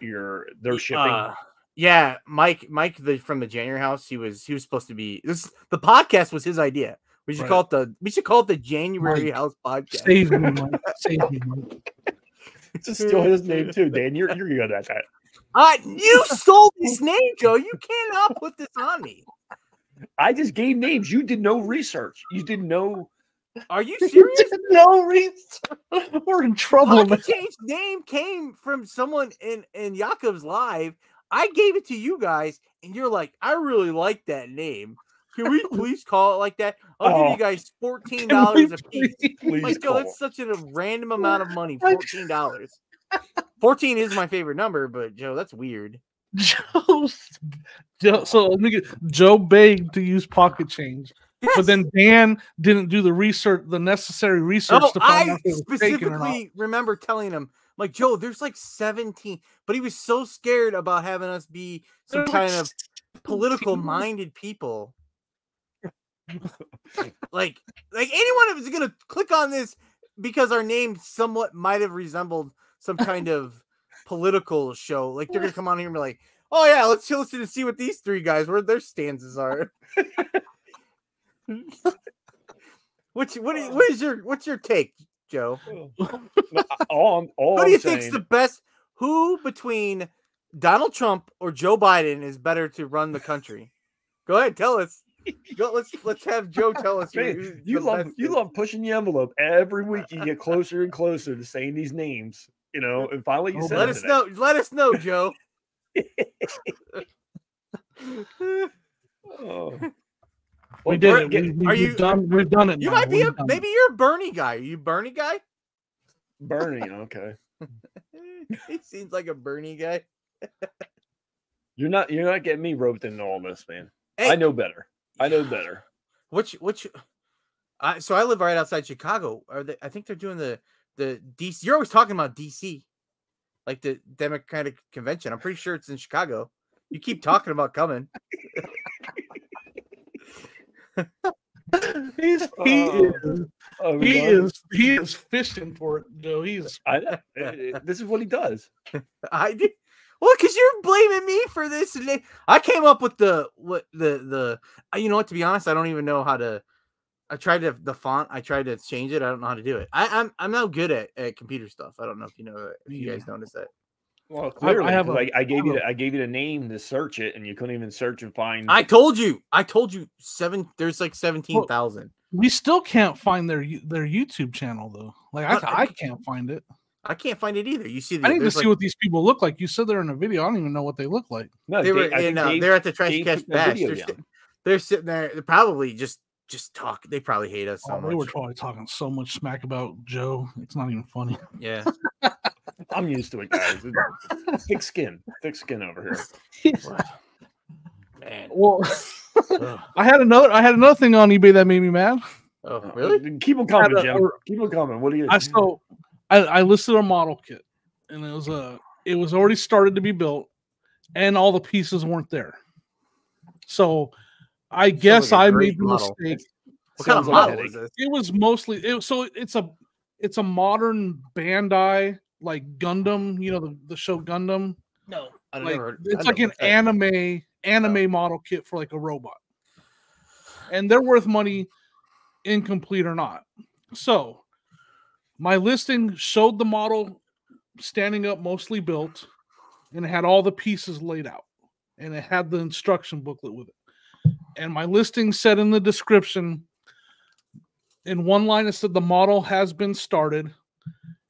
your their shipping? Uh, yeah, Mike, Mike, the from the January house, he was he was supposed to be this. The podcast was his idea. We should Right. call it the we should call it the January Mike, house podcast. save me, Mike. Save me, Mike. it's still his name too, Dan. You're you're good at that. Uh, you stole this name, Joe. You cannot put this on me. I just gave names. You did no research. You did no. Are you serious? no research. We're in trouble. man. Pocket Change name came from someone in in Yakov's live. I gave it to you guys, and you're like, I really like that name. Can we please call it like that? I'll give Oh. you guys fourteen dollars a piece. please- Like, Joe, call. that's such a random amount of money. Fourteen dollars. Fourteen is my favorite number, but Joe, that's weird. Joe, Joe, so let me get Joe begged to use pocket change, but then Dan didn't do the research, the necessary research Oh, to find I out if it was taken or not. specifically remember telling him, like, Joe, there's like 17, but he was so scared about having us be some kind of political minded people. like, like anyone who's gonna click on this because our name somewhat might have resembled some kind of political show. Like they're gonna come on here and be like, "Oh yeah, let's listen to see what these three guys where their stances are." What's what? is- What is your what's your take, Joe? All I'm, all Who do you saying, think's the best? Who between Donald Trump or Joe Biden is better to run the country? Go ahead, tell us. Go, let's let's have Joe tell us. Man, you love you is. love pushing the envelope every week. You get closer and closer to saying these names, you know. And finally, you Oh, Let us today. know. Let us know, Joe. Oh. We Well, did we're it. getting- we, are have you- done? We've done it. You now. might be a We've done it. maybe you're a Bernie guy. Are you Bernie guy? Bernie, okay. he seems like a Bernie guy. You're not you're not getting me roped into all this, man. Hey, I know better. I know better. Which which I so I live right outside Chicago. Are they I think they're doing the the DC you're always talking about DC. Like the Democratic convention. I'm pretty sure it's in Chicago. You keep talking about coming. He's, he Oh. is. Oh, He done? is. He is fishing for it, Joe. He's. I, eh, this is what he does. I did well because you're blaming me for this. and I came up with the what the the uh, you know what to be honest, I don't even know how to I tried to the font, I tried to change it. I don't know how to do it. I, I'm I'm not good at, at computer stuff. I don't know if you know if you guys noticed that. Well, clearly, I have 'cause a- I, I gave I you have the, I gave you the name to search it, and you couldn't even search and find. I told you. I told you seven. There's like seventeen thousand. We still can't find their their YouTube channel though. Like I, I- I can't find it. I can't find it either. You see, the, I need to see like- what these people look like. You said they're in a video. I don't even know what they look like. no, they Dave- were I think in. Uh, Dave- they're at the Trash Dave Cash Bash. video They're, down. they're sitting there. They're probably just just talk. They probably hate us so Oh, they were probably talking so much smack about Joe. It's not even funny. Yeah. I'm used to it, guys. Thick skin, thick skin over here. Man. Well, I had another. I had another thing on eBay that made me mad. Oh, Uh, really? Keep them coming, Had Jim. Keep them coming. What do you? I so I, I listed a model kit, and it was a it was already started to be built, and all the pieces weren't there. So I guess like a I great made the model. mistake. What kind of Sounds like a model headache. is this? It was mostly it, was- so it's a it's a modern Bandai like Gundam, you know the, the show Gundam. No, I Like never. it's like an anime anime oh. model kit for like a robot, and they're worth money, incomplete or not. So, my listing showed the model standing up, mostly built, and it had all the pieces laid out, and it had the instruction booklet with it. And my listing said in the description, in one line, it said the model has been started.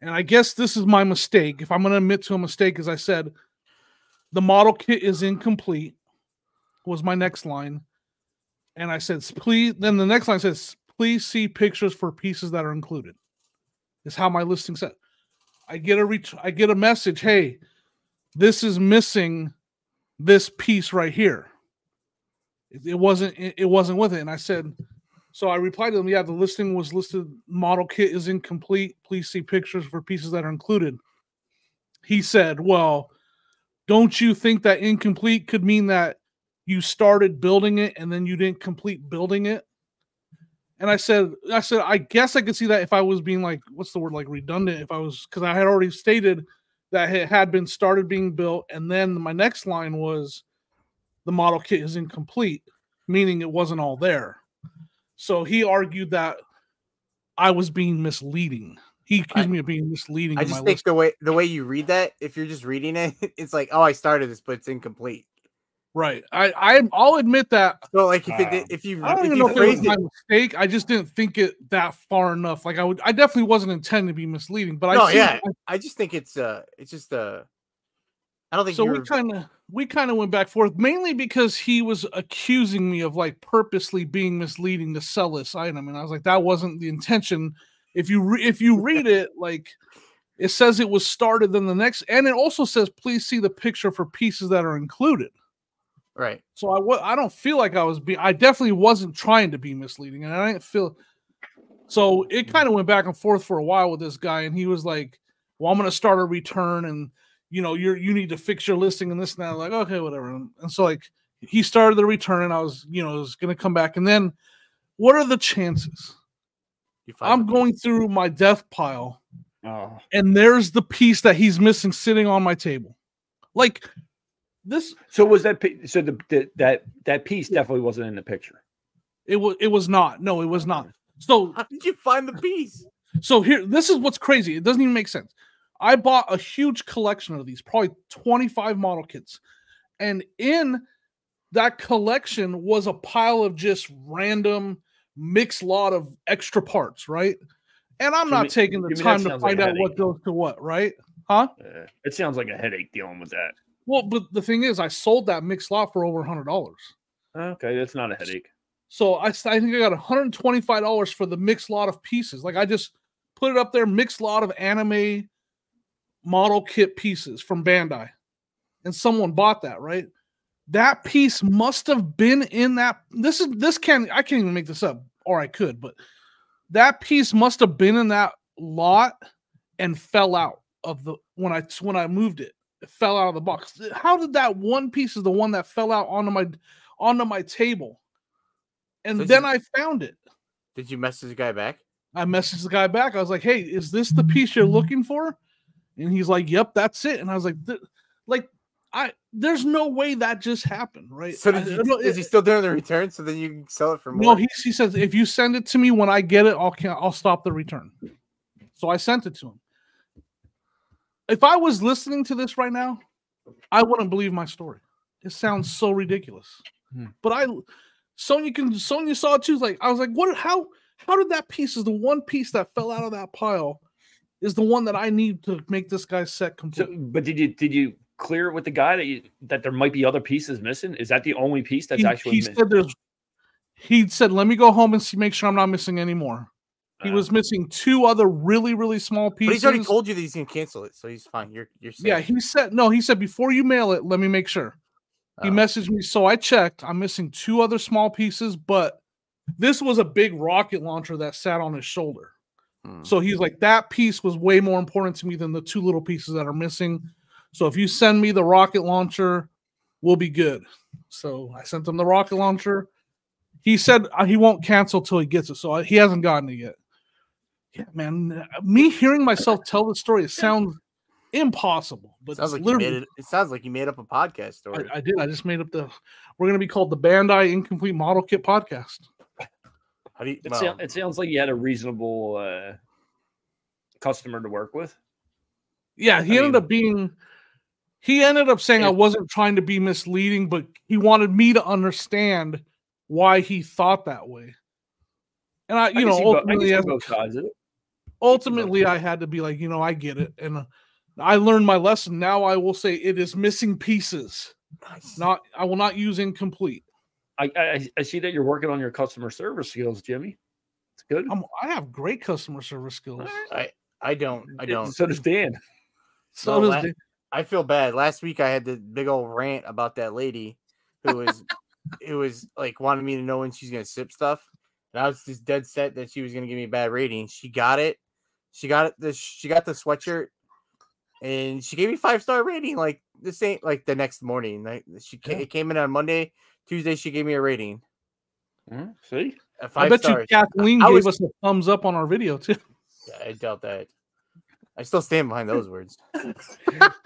And I guess this is my mistake. If I'm going to admit to a mistake, as I said, the model kit is incomplete was my next line and i said please then the next line says please see pictures for pieces that are included is how my listing said i get a ret- i get a message hey this is missing this piece right here it, wasn't it wasn't with it. And i said so i replied to them yeah the listing was listed. Model kit is incomplete. Please see pictures for pieces that are included. He said well don't you think that incomplete could mean that you started building it and then you didn't complete building it? And i said i said i guess i could see that if i was being like what's the word like redundant if i was because i had already stated that it had been started being built. And then my next line was the model kit is incomplete meaning it wasn't all there so he argued that i was being misleading he accused I- me of being misleading I in just my think list. the way the way you read that, if you're just reading it, it's like, oh, I started this, but it's incomplete. right i, I i'll admit that So like if it if you I don't if even you know if it was phrased my mistake. I just didn't think it that far enough. Like I would, I definitely wasn't intending to be misleading. But I no, see- yeah, I just think it's uh, it's just uh, I don't think So we kind of we kind of went back and forth mainly because he was accusing me of like purposely being misleading to sell this item, and I was like, that wasn't the intention. If you re- if you read it, like it says it was started, then the next, and it also says please see the picture for pieces that are included. right. So I wa- I don't feel like I was being I definitely wasn't trying to be misleading, and I didn't feel so it mm-hmm. kind of went back and forth for a while with this guy, and he was like, Well, I'm gonna start a return and you know, you're you need to fix your listing and this and that. Like, okay, whatever. And, and so like he started the return, and I was, you know, was gonna come back. And then what are the chances? You find I'm the going piece. through my death pile, Oh, and there's the piece that he's missing sitting on my table. Like this so was that? So the, the that that piece definitely wasn't in the picture. it was it was not. No, it was not. So How did you find the piece? So here, this is what's crazy. It doesn't even make sense. I bought a huge collection of these, probably 25 model kits. And in that collection was a pile of just random mixed lot of extra parts, right? And I'm To not me- taking the to me, that time to sounds like find out what goes to what, right? Huh? Uh, it sounds like a headache dealing with that. Well, but the thing is, I sold that mixed lot for over $100. Okay, that's not a headache. So I think I got $125 for the mixed lot of pieces. Like I just put it up there, mixed lot of anime model kit pieces from Bandai. And someone bought that, right? That piece must have been in that. This is this can I can't even make this up, or I could, but that piece must have been in that lot and fell out of the when I when I moved it. It fell out of the box. How did that one piece is the one that fell out onto my onto my table? And So then you- I found it. Did you message the guy back? I messaged the guy back. I was like, "Hey, is this the piece you're mm-hmm. looking for?" And he's like, "Yep, that's it." And I was like, "Like, I there's no way that just happened, right?" So I- did you, know, is he still doing the return? So then you can sell it for more. no, he, he says if you send it to me when I get it, I'll can I'll stop the return. So I sent it to him. if I was listening to this right now, I wouldn't believe my story. It sounds so ridiculous. Hmm. But I Sonya can Sonya saw it too. Like I was like, what how how did that piece is the one piece that fell out of that pile is the one that I need to make this guy's set So, complete. but did you did you clear it with the guy that you that there might be other pieces missing? Is that the only piece that's he, actually he missing? said there's he said, let me go home and see make sure I'm not missing any more. He Uh, was missing two other really, really small But pieces. he's already told you that he's gonna cancel it, so he's fine. You're you're safe. yeah, he said no, he said before you mail it, let me make sure. He Oh. messaged me, so I checked. I'm missing two other small pieces, but this was a big rocket launcher that sat on his shoulder. Hmm. So he's like, that piece was way more important to me than the two little pieces that are missing. So if you send me the rocket launcher, we'll be good. So I sent him the rocket launcher. He said uh, he won't cancel till he gets it. So he hasn't gotten it yet. Yeah, man. uh, Me hearing myself tell the story, it sounds impossible. But sounds like made literally- it. It sounds like you made up a podcast story. I, I did. I just made up the. We're gonna be called the Bandai Incomplete Model Kit Podcast. How do you? It, well, sou- it sounds like you had a reasonable uh, customer to work with. Yeah, he I ended mean- up being. He ended up saying I wasn't trying to be misleading, but he wanted me to understand why he thought that way. And I, I you can know, see bo- I ultimately, as- both sides of it. ultimately, I had to be like, you know, I get it, and uh, I learned my lesson. Now I will say it is missing pieces. nice. Not, I will not use incomplete. I, I I see that you're working on your customer service skills, Jimmy. It's good. I'm, I have great customer service skills. I I don't. I don't. So does Dan. So No, does la- Dan. I feel bad. Last week I had the big old rant about that lady who was it was like wanted me to know when she's gonna sip stuff. And I was just dead set that she was gonna give me a bad rating. She got it. She got it. The she got the sweatshirt, and she gave me five star rating. Like the same, like the next morning. Like she Yeah. it came in on Monday. Tuesday she gave me a rating. Mhm, See, A I five bet stars. you Kathleen I gave was- us a thumbs up on our video too. Yeah, I doubt that. I still stand behind those words.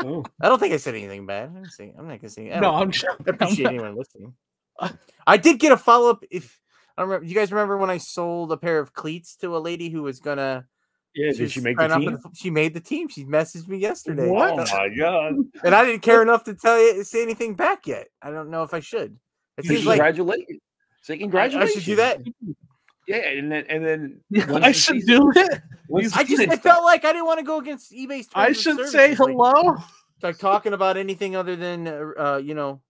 oh, I don't think I said anything bad. I'm, saying, I'm not gonna say. I No, I'm sure. I appreciate anyone listening. I did get a follow up. If I remember, you guys remember when I sold a pair of cleats to a lady who was gonna? yeah. was Did she make the trying out for team? f- she made the team. She messaged me yesterday. What? Oh my god! And I didn't care enough to tell you say anything back yet. I don't know if I should. It You seems should like congratulate. Say I, I congratulations. should do that. Yeah, and then and then Yeah, I should season- do it. I just I felt like I didn't want to go against eBay's. I should say services, like- hello. like talking about anything other than uh, uh, you know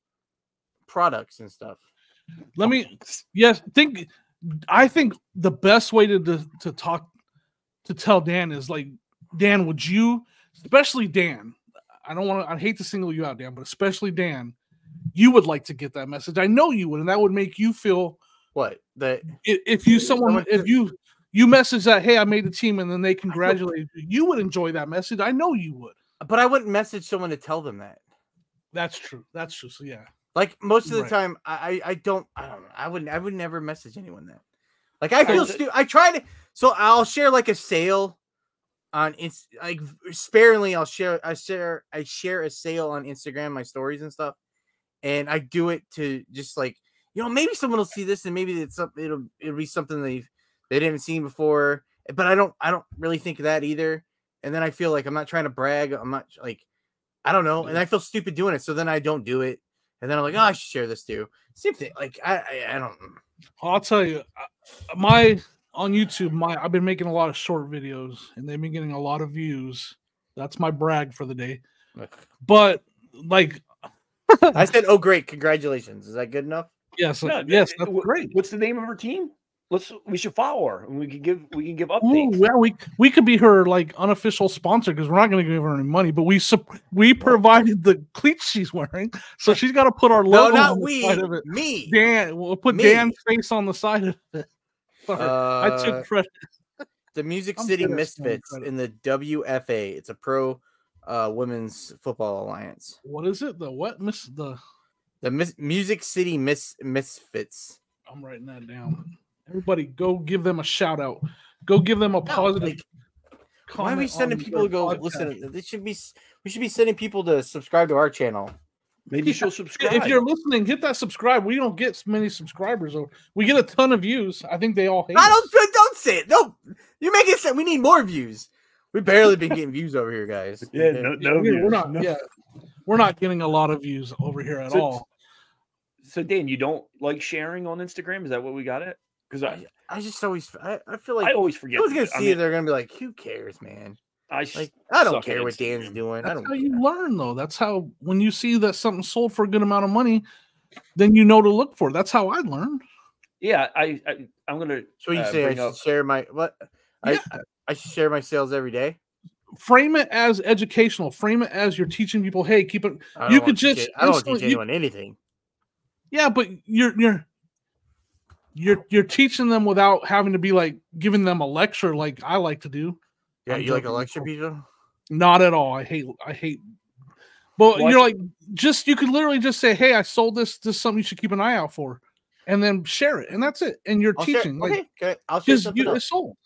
products and stuff. Let me yes, think I think the best way to, to to talk to tell Dan is like Dan, would you especially Dan? I don't want to I hate to single you out, Dan, but especially Dan, you would like to get that message. I know you would, and that would make you feel What that if you someone if you you message that hey I made the team and then they congratulate you, you would enjoy that message. I know you would. but I wouldn't message someone to tell them that. That's true. That's true. So yeah. Like most of the Right. time, I, I don't I don't know. I wouldn't I would never message anyone that. Like I feel th- stu- I try to so I'll share like a sale on it's like sparingly I'll share I share I share a sale on Instagram my stories and stuff, and I do it to just like you know maybe someone will see this and maybe it's up it'll it'll be something they they didn't seen before, eh, but I don't I don't really think of that either. And then I feel like I'm not trying to brag. I'm not like I don't know, and I feel stupid doing it. So then I don't do it. And then I'm like, oh, I should share this too. Same thing. Like I, I, I don't. Mm. I'll tell you, my on YouTube, my I've been making a lot of short videos, and they've been getting a lot of views. That's my brag for the day. But like, I said, oh, great, congratulations. Is that good enough? yes, No, uh, yes, uh, that's wh- great. What's the name of her team? Let's we should follow her and we can give we can give Ooh, updates. yeah, we we could be her like unofficial sponsor because we're not going to give her any money, but we we provided the cleats she's wearing, so she's got to put our No, logo not on the we. side of it. Me. Dan, we'll put Me. Dan's face on the side of it. for her. I Uh, took credit. the Music City good at stealing Misfits in the WFA. It's a pro uh, women's football alliance. What is it? The what? Miss the. The Mis- Music City Miss Misfits. I'm writing that down. Everybody, go give them a shout out. Go give them a positive. like, Why are we sending people to go podcast. listen? This should be. We should be sending people to subscribe to our channel. Maybe she'll subscribe. If you're listening, hit that subscribe. We don't get many subscribers, or we get a ton of views. I think they all hate. I don't. Don't say it. No, you make it. sound- We need more views. We barely been getting views over here, guys. Yeah, no, no we're, we're views, not. no. Yeah, we're not getting a lot of views over here at So- all. So Dan, you don't like sharing on Instagram? Is that what we got it? Because I, I just always, I, I feel like I always forget. I was gonna do- I see mean, it. They're gonna be like, "Who cares, man?" I s- Like, I don't care what Dan's Instagram. doing. I don't. how care. you learn, though. That's how when you see that something sold for a good amount of money, then you know to look for. it. That's how I learned. yeah, I, I I'm gonna. So you uh, say I should up- share my what? I Yeah. I should share my sales every day. Frame it as educational. Frame it as you're teaching people. Hey, keep it. You could just it- I don't teach you- anyone anything. Yeah, but you're you're you're you're teaching them without having to be like giving them a lecture like I like to do. Yeah, I'm you like a lecture, Peter? Not at all. I hate I hate. But I you're like just you could literally just say, "Hey, I sold this. This is something you should keep an eye out for," and then share it, and that's it. And you're I'll share- teaching like okay, okay, I'll share just something you it's sold.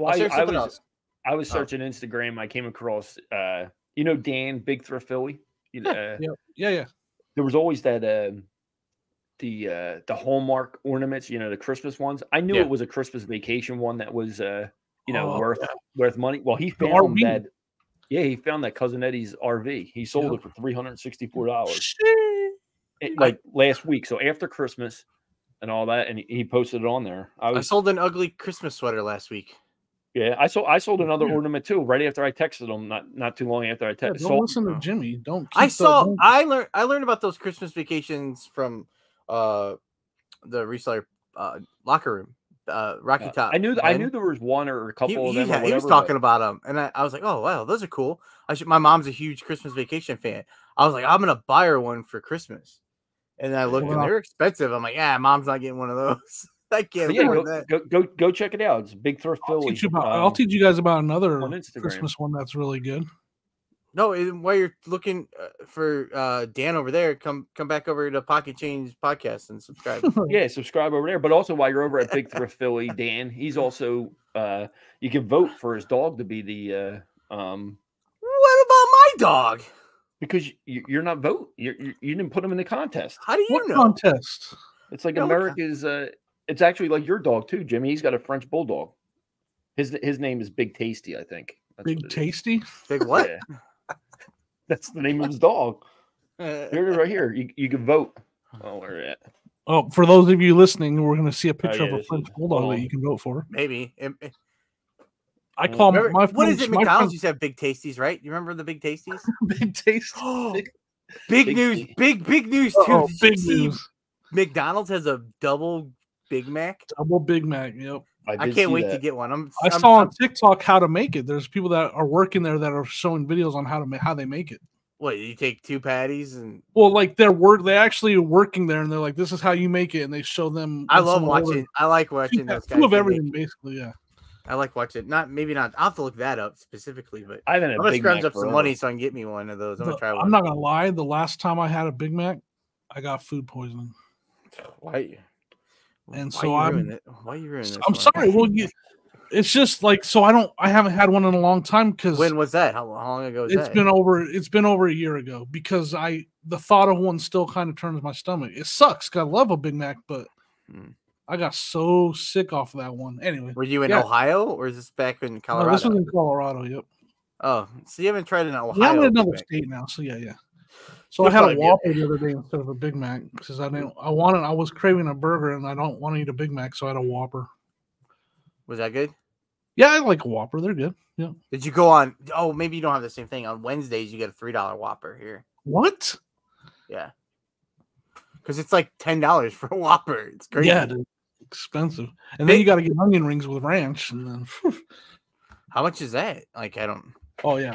Well, I, I was else. I was Oh. searching Instagram. I came across, uh, you know, Dan Big Thrift Philly. You know, uh, Yeah, yeah, yeah. there was always that um the uh the hallmark ornaments you know the christmas ones i knew Yeah. it was a christmas vacation one that was uh you know Oh, worth worth money well he found that yeah he found that cousin eddie's rv he sold Yeah. it for 364 dollars like last week so after christmas and all that and he, posted it on there i I sold an ugly Christmas sweater last week. Yeah i sold i sold another Yeah. ornament too right after i texted him not not too long after i Yeah, texted don't sold listen to. Jimmy. Don't. I keep the- saw. don't- I learned. I learned about those Christmas vacations from uh the reseller uh locker room. Uh, Rocky uh, Top. i knew th- i knew there was one or a he, couple of he them or had- he was whatever, but- talking about them, and I, I was like, "Oh wow, those are cool." I should. My mom's a huge Christmas vacation fan. I was like, "I'm gonna buy her one for Christmas," and I looked, and they're expensive. I'm like, "Yeah, mom's not getting one of those. I can't yeah, go, that." go go go check it out. It's Big Thrift I'll Philly. teach you about. I'll um, teach you guys about another on Christmas one that's really good. No, and while you're looking uh, for uh, Dan over there, come come back over to Pocket Change podcast and subscribe. Yeah, subscribe over there. But also while you're over at Big Thrift Philly, Dan, he's also uh you can vote for his dog to be the uh um what about my dog? because you, you're not vote you you you didn't put him in the contest. How do you what know? contest? It's like Yeah, what con- America's uh it's actually like your dog too, Jimmy. He's got a French bulldog. His his name is Big Tasty, I think. That's Big what it is. Tasty. Big what? Yeah. That's the name of his dog. Uh, here it is right here. You you can vote. Oh, where it at? Oh, for those of you listening, we're going to see a oh, picture yeah, of a French bulldog hold that you can vote for. Maybe. It- it- I call remember- my what is it? McDonald's friends used to have big tasties, right? You remember the big tasties? Big Tasty. big, Big news! Tasty. Big big news too. Oh, big news. McDonald's has a double Big Mac. Double Big Mac. Yep. I did can't see wait to get one. I'm. I I'm- saw I'm- on TikTok how to make it. There's people that are working there that are showing videos on how to ma- how they make it. What you take two patties and Well, like they're work, they actually are working there, and they're like, "This is how you make it," and they show them. I love someone orders- watching. I like watching pa- those two guys. of everything, make- basically. Yeah. I like watching. Not maybe not. I'll have to look that up specifically, but I haven't had I'm gonna Big scrounge Mac up some forever. money so I can get me one of those. I'm The- gonna try one. I'm not gonna lie. The last time I had a Big Mac, I got food poisoning. Why? And why so I'm- it? Why you ruin this? I'm sorry. Well, you, it's just like so. I don't. I haven't had one in a long time because When was that? How, how long ago it's that? been over. It's been over a year ago because I the thought of one still kind of turns my stomach. It sucks. I love a Big Mac, but Hmm. I got so sick off of that one. Anyway, Were you in Yeah. Ohio or is this back in no, Colorado? this was in Colorado. Yep. Oh, so you haven't tried an Ohio? Yeah, I'm in another state now, so yeah, yeah. So You'll I had a Whopper the other day instead of a Big Mac because I didn't. I wanted. I was craving a burger and I don't want to eat a Big Mac, so I had a Whopper. Was that good? Yeah, I like a Whopper. They're good. Yeah. Did you go on? Oh, maybe you don't have the same thing. On Wednesdays, you get a three dollar Whopper here. What? Yeah, because it's like ten dollars for a Whopper. It's crazy. Yeah, dude. expensive. And then you got to get onion rings with ranch, and then How much is that? Like, I don't. oh yeah,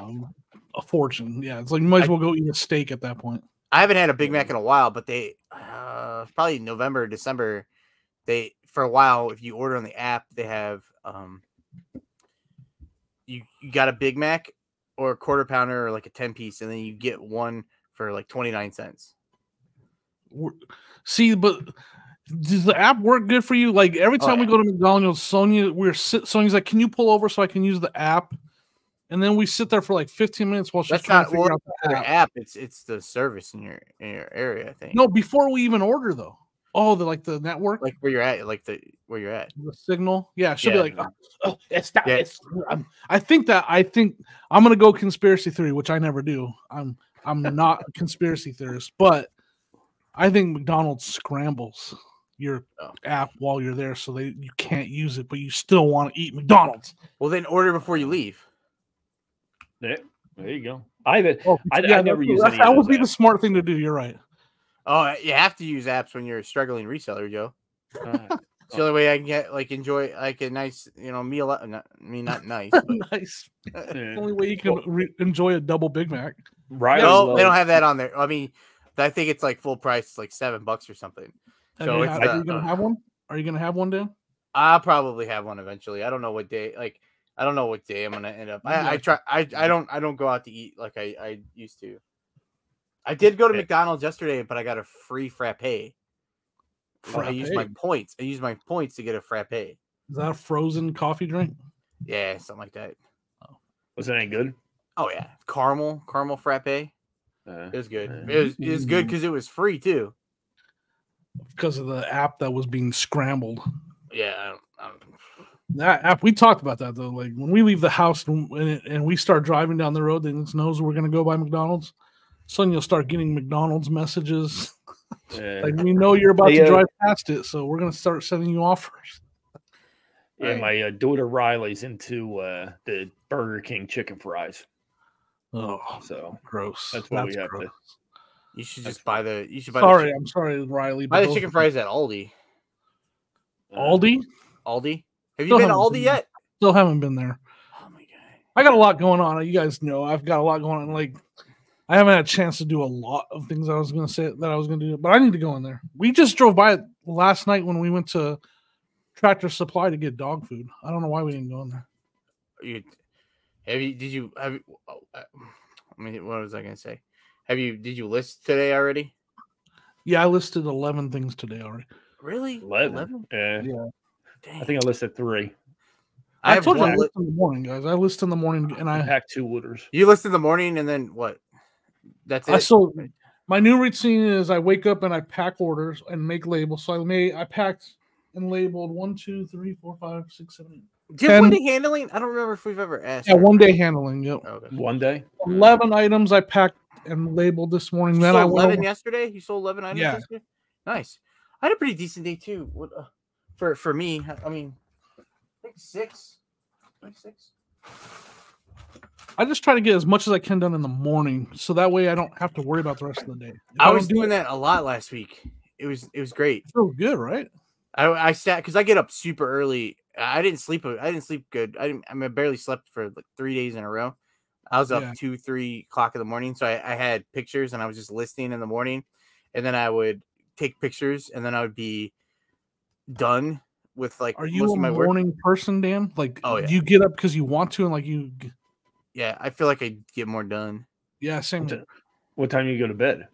a fortune. Yeah, it's like you might as well go eat a steak at that point. I haven't had a Big Mac in a while, but they uh, probably November, December. They for a while, if you order on the app, they have um, you you got a Big Mac or a quarter pounder or like a ten piece, and then you get one for like twenty nine cents. See, but does the app work good for you? Like every Oh, time we go to McDonald's, Sonia, we're sit, Sonia's like, "Can you pull over so I can use the app?" And then we sit there for like 15 minutes while she's That's trying not to figure out the app. app, it's it's the service in your in your area. I think. No, before we even order though. Oh, the like the network, like where you're at, like the where you're at. the signal. Yeah, she'll Yeah. be like, oh, oh, it's not. Yeah. It's, I'm, I think that I think I'm gonna go conspiracy theory, which I never do. I'm I'm not a conspiracy theorist, but I think McDonald's scrambles your Oh. app while you're there, so they you can't use it, but you still want to eat McDonald's. Well, then order before you leave. There, there you go. I haven't. Oh, I- I never use that, that would those be the smart thing to do. You're right. Oh, you have to use apps when you're a struggling reseller, Joe. Uh, It's the only way I can get like enjoy like a nice you know meal. out- Not, I mean, not nice. But, nice. yeah. The only way you can re- enjoy a double Big Mac. Right. no, they don't have that on there. I mean, I think it's like full price, it's like seven bucks or something. So you it's have- the- are you gonna uh, have one? Are you gonna have one, Dan? I'll probably have one eventually. I don't know what day. Like, I don't know what day I'm gonna end up. I, I try. I I don't. I don't go out to eat like I I used to. I did go to McDonald's yesterday, but I got a free frappe. I used my points. I used my points to get a frappe. Is that a frozen coffee drink? Yeah, something like that. Oh. Was that any good? Oh yeah, caramel caramel frappe. It Uh, was good. Uh, It was it was good because it was free too. Because of the app that was being scrambled. Yeah. I don't, I don't, That app, we talked about that though. Like when we leave the house and, and, we start driving down the road and it knows we're gonna go by McDonald's, suddenly you'll start getting McDonald's messages. yeah. Like we know you're about Hey, to uh, drive past it, so we're gonna start sending you offers. Yeah, Right. my uh, daughter Riley's into uh, the Burger King chicken fries. Oh, So gross. That's what we have to- you should just buy the. You should buy the Sorry, chicken, I'm sorry, Riley. buy the chicken fries at Aldi. uh, Aldi Aldi. Have you Still been to haven't Aldi been. yet? still haven't been there. Oh my god. I got a lot going on. You guys know I've got a lot going on. Like I haven't had a chance to do a lot of things I was gonna say that I was gonna do, but I need to go in there. We just drove by it last night when we went to Tractor Supply to get dog food. I don't know why we didn't go in there. You have you? Did you have? you- oh, uh, I mean, what was I gonna say? Have you? Did you list today already? Yeah, I listed eleven things today already. Really? 11. Yeah. Yeah. Dang. I think I listed three. I, I, have told you I one list in the morning, guys. I list in the morning, and I I packed two orders. you list in the morning and then what? That's it. I so my new routine is I wake up and I pack orders and make labels. So I made I packed and labeled one, two, three, four, five, six, seven, eight. Do you have one ten- day handling? I don't remember if we've ever asked. Yeah, one day handling. Yep. Okay. One day. Eleven items I packed and labeled this morning. You Then sold I eleven over- yesterday. You sold eleven items Yeah. yesterday. Nice. I had a pretty decent day too. What uh, for for me? I mean, I think six. I think Six. I just try to get as much as I can done in the morning, so that way I don't have to worry about the rest of the day. If I was do doing that a lot last week. It was it was great. So good, right? I I sat because I get up super early. I didn't sleep. I didn't sleep good. I didn't. I, mean, I barely slept for like three days in a row. I was up Yeah. two, three o'clock in the morning. So I, I had pictures and I was just listening in the morning, and then I would take pictures and then I would be done with like Are you most a of my work. morning person, Dan? Like, Oh, yeah. do you get up because you want to, and like you, Yeah, I feel like I get more done. yeah, same. What's it? What time do you go to bed?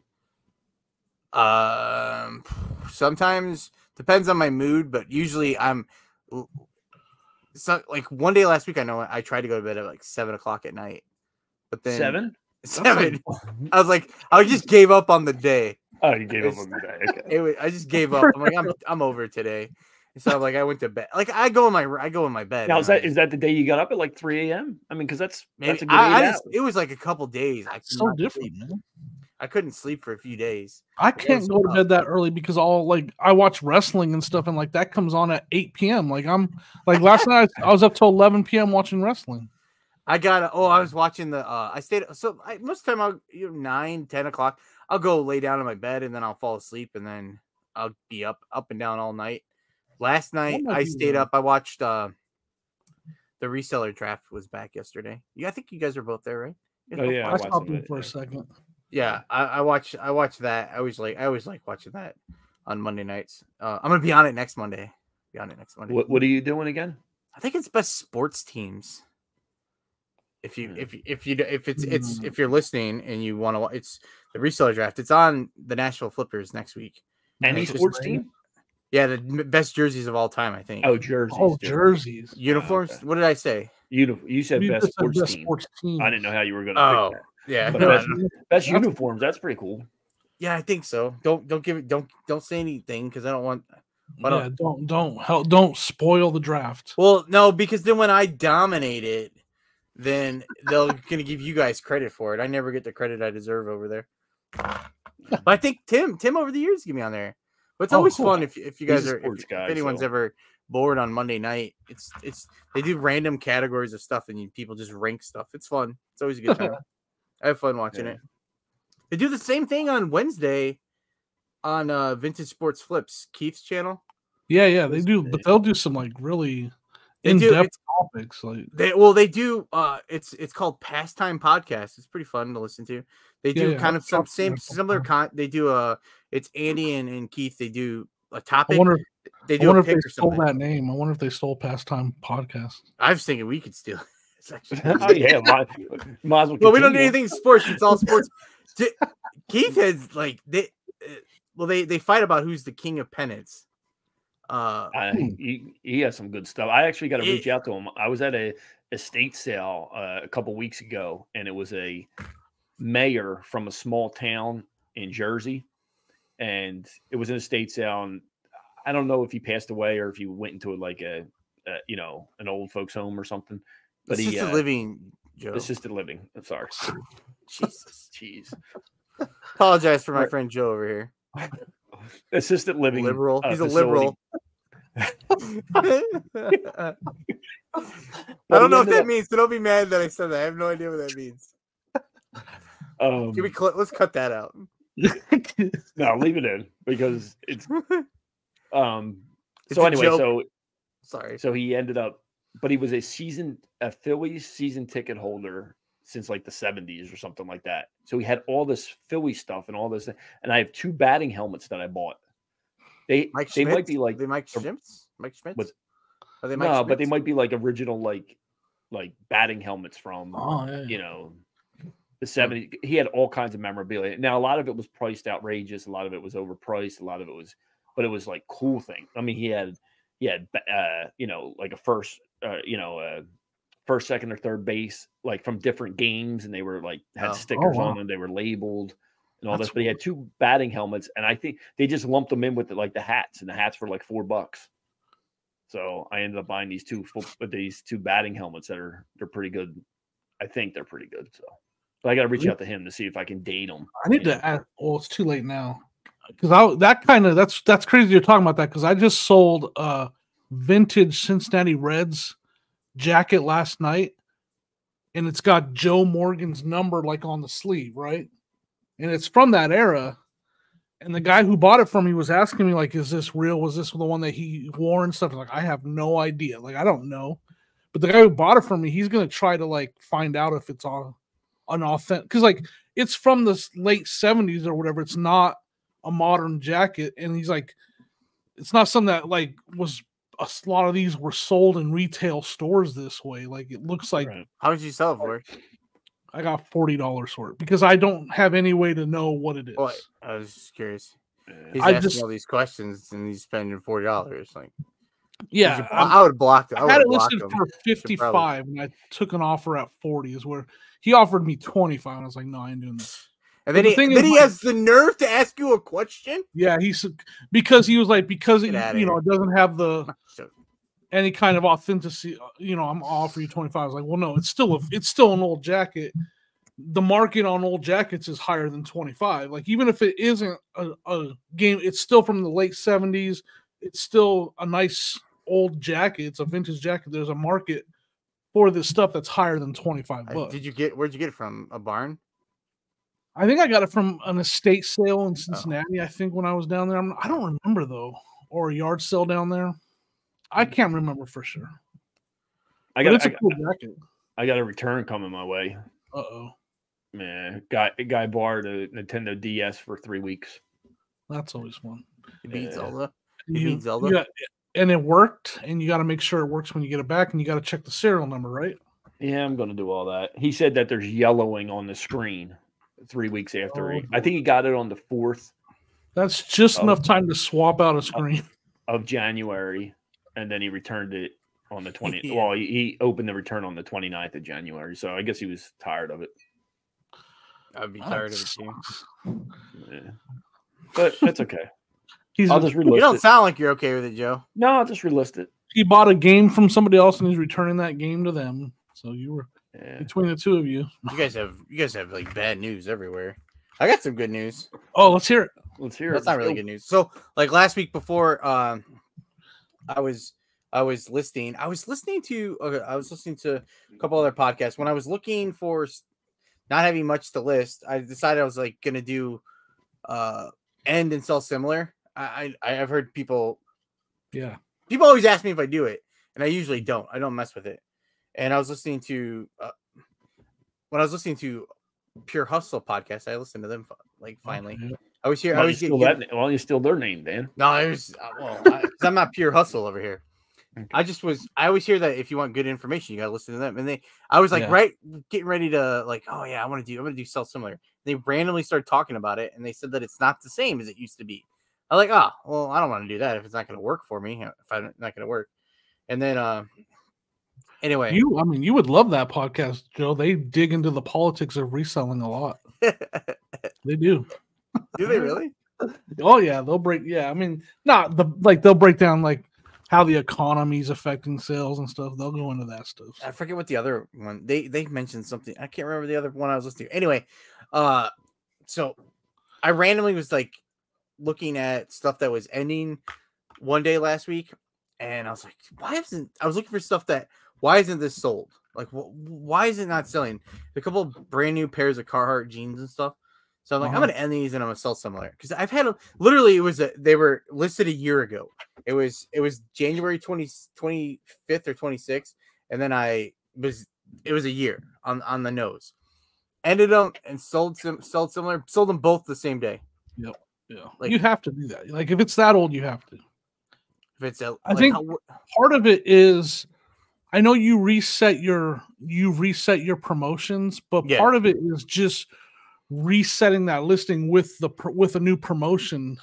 Um, sometimes depends on my mood, but usually I'm. So like one day last week, I know I tried to go to bed at like seven o'clock at night, but then Seven. Seven. I was like, I just gave up on the day. Oh, you gave up It's- on the. Okay. It was, I just gave up. I'm like, I'm, I'm over today. And so like, I went to bed. Like I go in my, I go in my bed. Now is that I- is that the day you got up at like 3 a.m.? I mean, because that's maybe that's a good I, I just, it was like a couple days. I could so not different, sleep. man. I couldn't sleep for a few days. I was can't go to bed that early because all like I watch wrestling and stuff, and like that comes on at eight p.m. Like I'm like last night I, I was up till eleven p.m. watching wrestling. I got. Oh, I was watching the. uh I stayed. So I, most of the time, I'll you know, nine, ten o'clock. I'll go lay down in my bed and then I'll fall asleep and then I'll be up, up and down all night. Last night I stayed up. I watched. uh The reseller draft was back yesterday. Yeah, I think you guys are both there, right? Oh, yeah, I watched- watched stopped in for a second. yeah. I, I watch. I watch that. I always like. I always like watching that on Monday nights. Uh, I'm gonna be on it next Monday. Be on it next Monday. What what are you doing again? I think it's best sports teams. If you Hmm. if you- if you if it's it's Hmm. if you're listening and you want to, it's the reseller draft. It's on the Nashville Flippers next week. Any Just sports bring team? Yeah, the best jerseys of all time. I think. Oh, jerseys. Oh, dude. jerseys. uniforms. okay. What did I say? You you said You best sports best team. sports team. I didn't know how you were going to Oh, pick that. yeah. No, that's- Best uniforms. That's pretty cool. Yeah, I think so. Don't don't give it. Don't don't say anything because I don't want. Why don't- yeah, don't don't help, don't spoil the draft. Well, no, because then when I dominate it, then they're gonna give you guys credit for it. I never get the credit I deserve over there. But I think Tim, Tim over the years give me on there. But it's Oh, always cool. fun if if you guys He's are if, sports if anyone's so- ever bored on Monday night. It's it's they do random categories of stuff and you, people just rank stuff. It's fun. It's always a good time. I have fun watching Yeah. it. They do the same thing on Wednesday on uh Vintage Sports Flips, Keith's channel. Yeah, yeah, they do, but they'll do some like really in do, depth it's- topics. Like They well, they do. Uh, it's it's called Pastime Podcast. It's pretty fun to listen to. They do yeah, kind of some talked to them same similar con. They do a. It's Andy and, and Keith. They do a topic. wonder, they I do wonder a if they stole that name. I wonder if they stole Pastime Podcast. I was thinking we could steal. it. Actually. oh yeah, might, might as well. well, we don't do anything sports. It's all sports. Keith has like they. uh, Well, they they fight about who's the king of pennants. Uh, I, he, he has some good stuff. I actually got to reach out to him. I was at a estate sale uh, a couple weeks ago, and it was a mayor from a small town in Jersey, and it was an estate sale. And I don't know if he passed away or if he went into like a, a you know an old folks home or something. But he assisted uh, living. Joe. assisted living. I'm sorry. Jesus. Jeez. Apologize for my friend Joe over here. Assisted living. Liberal. uh, He's a facility. liberal. I don't know if that up- means. So don't be mad that I said that. I have no idea what that means. Um, Can we cl- let's cut that out. no, leave it in because it's um. It's so anyway, joke. so Sorry. so he ended up, but he was a season a Phillies season ticket holder since like the seventies or something like that. So he had all this Philly stuff and all this, and I have two batting helmets that I bought. They Mike they Schmidt? might be like Are they Mike or- Schmidt? Mike Schmidt? What's- Are they Mike no, but they might be like original like like batting helmets from oh, yeah. you know the 70s he had all kinds of memorabilia now a lot of it was priced outrageous a lot of it was overpriced a lot of it was but it was like cool thing i mean he had he had uh you know like a first uh you know uh first second or third base like from different games and they were like had Oh. stickers wow. on them they were labeled and all That's this but he had two batting helmets and i think they just lumped them in with the, like the hats and the hats were like four bucks so I ended up buying these two full, uh, these two batting helmets that are they're pretty good. I think they're pretty good. So, but I got to reach out to him to see if I can date them. I need to add. Well, it's too late now because I that kind of that's that's crazy you're talking about that because I just sold a vintage Cincinnati Reds jacket last night, and it's got Joe Morgan's number like on the sleeve, right? And it's from that era. And the guy who bought it from me was asking me like, "Is this real? Was this the one that he wore and stuff?" Like, I have no idea. Like, I don't know. But the guy who bought it from me, he's gonna try to like find out if it's all unauthentic because like it's from the late 70s or whatever it's not a modern jacket and he's like it's not something that like was a lot of these were sold in retail stores this way like it looks like. How did you sell it for? I got $40 for it because i don't have any way to know what it is? I was just curious. He's I asking just- all these questions and he's spending forty dollars. Like, yeah I, would block. I, I had it listed for 55 and i took an offer at 40 is where he offered me 25 and i was like no i ain't doing this. And then the he, thing then he like- has the nerve to ask you a question. yeah he's because he was like because it, you know it doesn't have the any kind of authenticity. You know, I'm for you 25. I was like, well, no, it's still a, it's still an old jacket. The market on old jackets is higher than 25. Like even if it isn't a, a game, it's still from the late 70s. It's still a nice old jacket. It's a vintage jacket. There's a market for this stuff that's higher than 25 uh, bucks. did you get? Where'd you get it from? A barn? I think I got it from an estate sale in Cincinnati. I think when I was down there, I'm, I don't remember though, or a yard sale down there. I can't remember for sure. I got it's I, a cool jacket. I got a return coming my way. Uh oh. Man, guy a guy borrowed a Nintendo DS for three weeks. That's always fun. You beat Yeah. Zelda. You beat Zelda? yeah, and it worked, and you got to make sure it works when you get it back, and you got to check the serial number, right? Yeah, I'm gonna do all that. He said that there's yellowing on the screen three weeks after. he, I Oh. think he got it on the fourth That's just Oh. enough time to swap out a screen. of January, and then he returned it on the 20th. Yeah. Well, he, he opened the return on the 29th of January, so I guess he was tired of it. I'd be That tired of it too. Yeah. But that's okay. He's I'll just You don't it. sound like you're okay with it, Joe. No, I'll just relist it. he bought a game from somebody else and he's returning that game to them. So you were Yeah. between the two of you. You guys have you guys have like bad news everywhere. I got some good news. Oh, let's hear it. Let's hear That's it. That's not really good news. So, like last week before, um, I was I was listening. I was listening to okay, I was listening to a couple other podcasts. When I was looking for not having much to list, I decided I was like gonna do uh end and sell similar. I I I've heard people Yeah. people always ask me if I do it, and I usually don't. I don't mess with it. And I was listening to uh, when I was listening to Pure Hustle podcast. I listened to them like finally. Okay. I was here. I Why don't you was steal get- that? Why don't you steal their name, Dan? no, it was uh, well, I, 'cause I'm not pure hustle over here. Okay. I just was. I always hear that if you want good information, you gotta listen to them. And they, I was like, Yeah. right, getting ready to like, oh yeah, I want to do, I'm gonna do sell similar. They randomly started talking about it, and they said that it's not the same as it used to be. I'm like, oh, well, I don't want to do that if it's not gonna work for me. If I'm not gonna work, and then, uh, anyway, You, I mean, you would love that podcast, Joe. They dig into the politics of reselling a lot. They do. Do they really? Oh yeah, they'll break. Yeah, I mean, not the like they'll break down like how the economy's affecting sales and stuff. They'll go into that stuff. I forget what the other one they they mentioned something. I can't remember the other one I was listening to. Anyway, uh so I randomly was like looking at stuff that was ending one day last week and I was like, why isn't I was looking for stuff that why isn't this sold? Like wh- why is it not selling? A couple of brand new pairs of Carhartt jeans and stuff. So I'm like, I'm Uh-huh. gonna end these and I'm gonna sell similar because I've had a, literally it was a, they were listed a year ago. It was it was January 20, 25th or 26th, and then I was it was a year on on the nose. Ended them and sold some sold similar sold them both the same day. Yeah, Like- you have to do that. Like if it's that old, you have to. If it's a, I like, think- how- Part of it is, I know you reset your you reset your promotions, but Yeah. part of it is just resetting that listing with the with a new promotion.